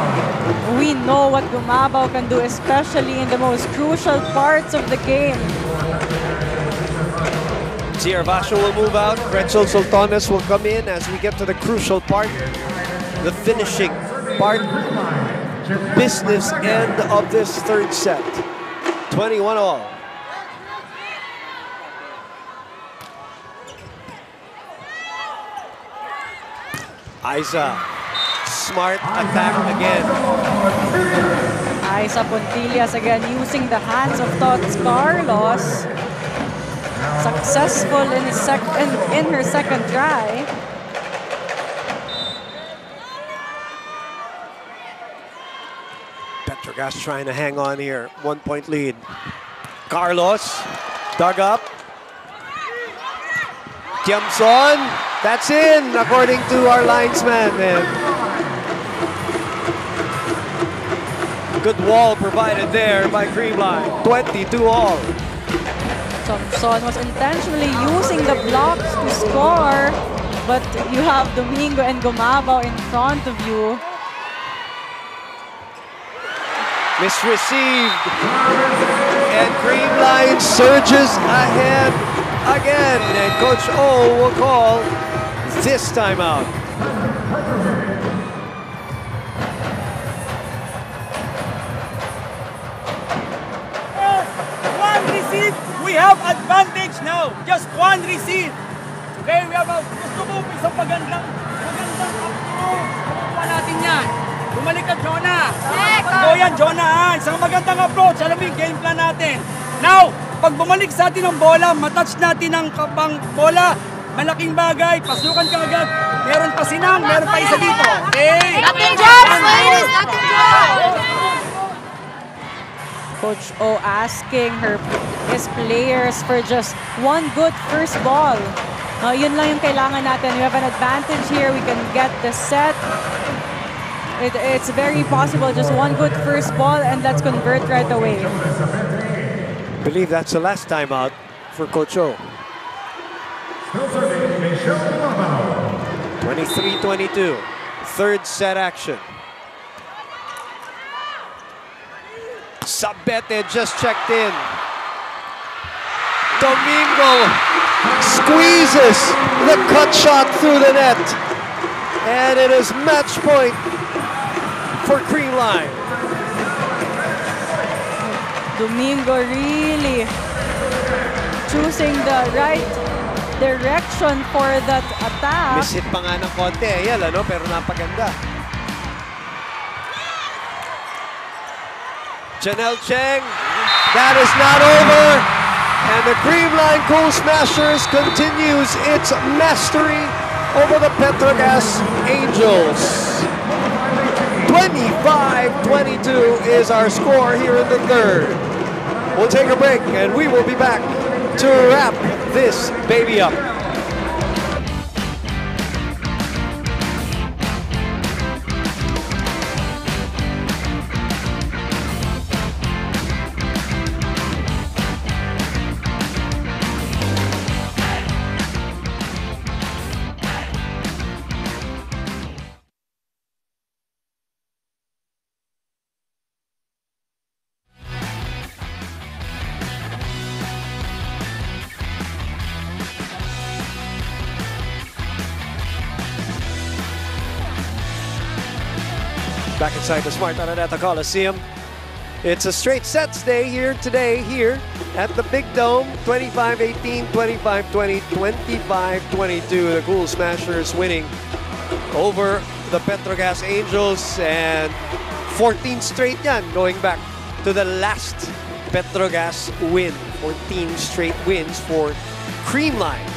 We know what Gumabao can do, especially in the most crucial parts of the game. Gia Vasho will move out. Grethcel Soltones will come in as we get to the crucial part, the finishing part, business end of this third set. 21 all. Isa, smart attack again. Isa Pontillas again using the hands of Tots Carlos. Successful in, his sec in, in her second try. Petro Gazz trying to hang on here. One point lead. Carlos dug up. Tiamzon, that's in according to our linesman. And good wall provided there by Creamline. 22 all. Thompson was intentionally using the blocks to score, but you have Domingo and Gumabao in front of you. Misreceived. And Creamline surges ahead again. And Coach O will call this timeout. One advantage now. Just one receive. Okay, we have a, gusto mo isang magandang, magandang approach. Makukuha natin yan. Bumalik ka, Jonah. Go yan, Jonah. ha? Isang magandang approach. Alam mo yung game plan natin. Now, pag bumalik sa atin ang bola, matouch natin ang kapang bola, malaking bagay, pasukan ka agad. Meron pa sinang, meron pa isa dito. Okay? Nothing drops, ladies. Nothing drops. Coach O asking her his players for just one good first ball. Uh, yun lang yung kailangan natin. We have an advantage here. We can get the set. It, it's very possible. Just one good first ball and let's convert right away. believe that's the last timeout for Coach O. 23-22. Third set action. Sabete just checked in. Domingo squeezes the cut shot through the net. And it is match point for Creamline. Domingo really choosing the right direction for that attack. Miss-hit pa nga ng konti. Ayan, ano? Pero napaganda. Djanel Cheng, that is not over. And the Creamline Cool Smashers continues its mastery over the Petro Gazz Angels. 25-22 is our score here in the third. We'll take a break and we will be back to wrap this baby up. Back inside the Coliseum. It's a straight sets day here today, here at the Big Dome. 25-18, 25-20, 25-22. The Cool Smashers winning over the Petro Gazz Angels and 14 straight yan going back to the last Petro Gazz win. 14 straight wins for Creamline.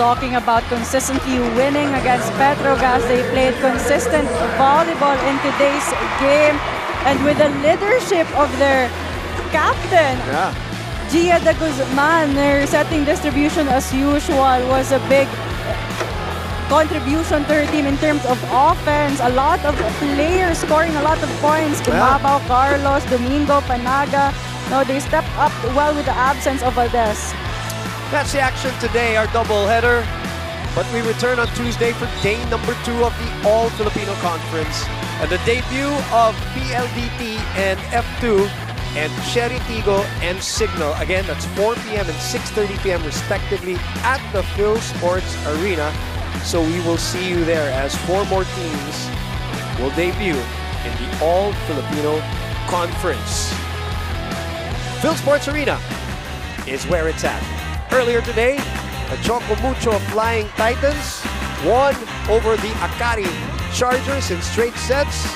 Talking about consistently winning against Petro Gazz, they played consistent volleyball in today's game. And with the leadership of their captain, Yeah. Jia de Guzman, their setting distribution as usual was a big contribution to her team in terms of offense. A lot of players scoring a lot of points. Yeah. Carlos, Domingo, Panaga. No, they stepped up well with the absence of Valdez. That's the action today, our doubleheader. But we return on Tuesday for day number two of the All Filipino Conference and the debut of PLDT and F2 and Chery Tiggo and Signal. Again, that's 4 p.m. and 6.30 p.m. respectively at the Phil Sports Arena. So we will see you there as four more teams will debut in the All Filipino Conference. Phil Sports Arena is where it's at. Earlier today, the Choco Mucho Flying Titans won over the Akari Chargers in straight sets.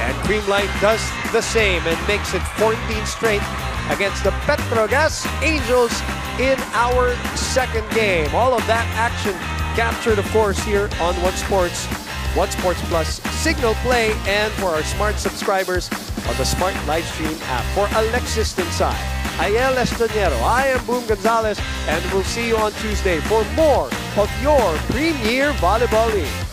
And Creamline does the same and makes it 14 straight against the Petro Gazz Angels in our second game. All of that action captured, of course, here on One Sports, One Sports Plus Signal Play, and for our smart subscribers on the Smart Livestream app. For Alexis Tinsay, Ayel Estrañero, I am Boom Gonzalez, and we'll see you on Tuesday for more of your Premier Volleyball League.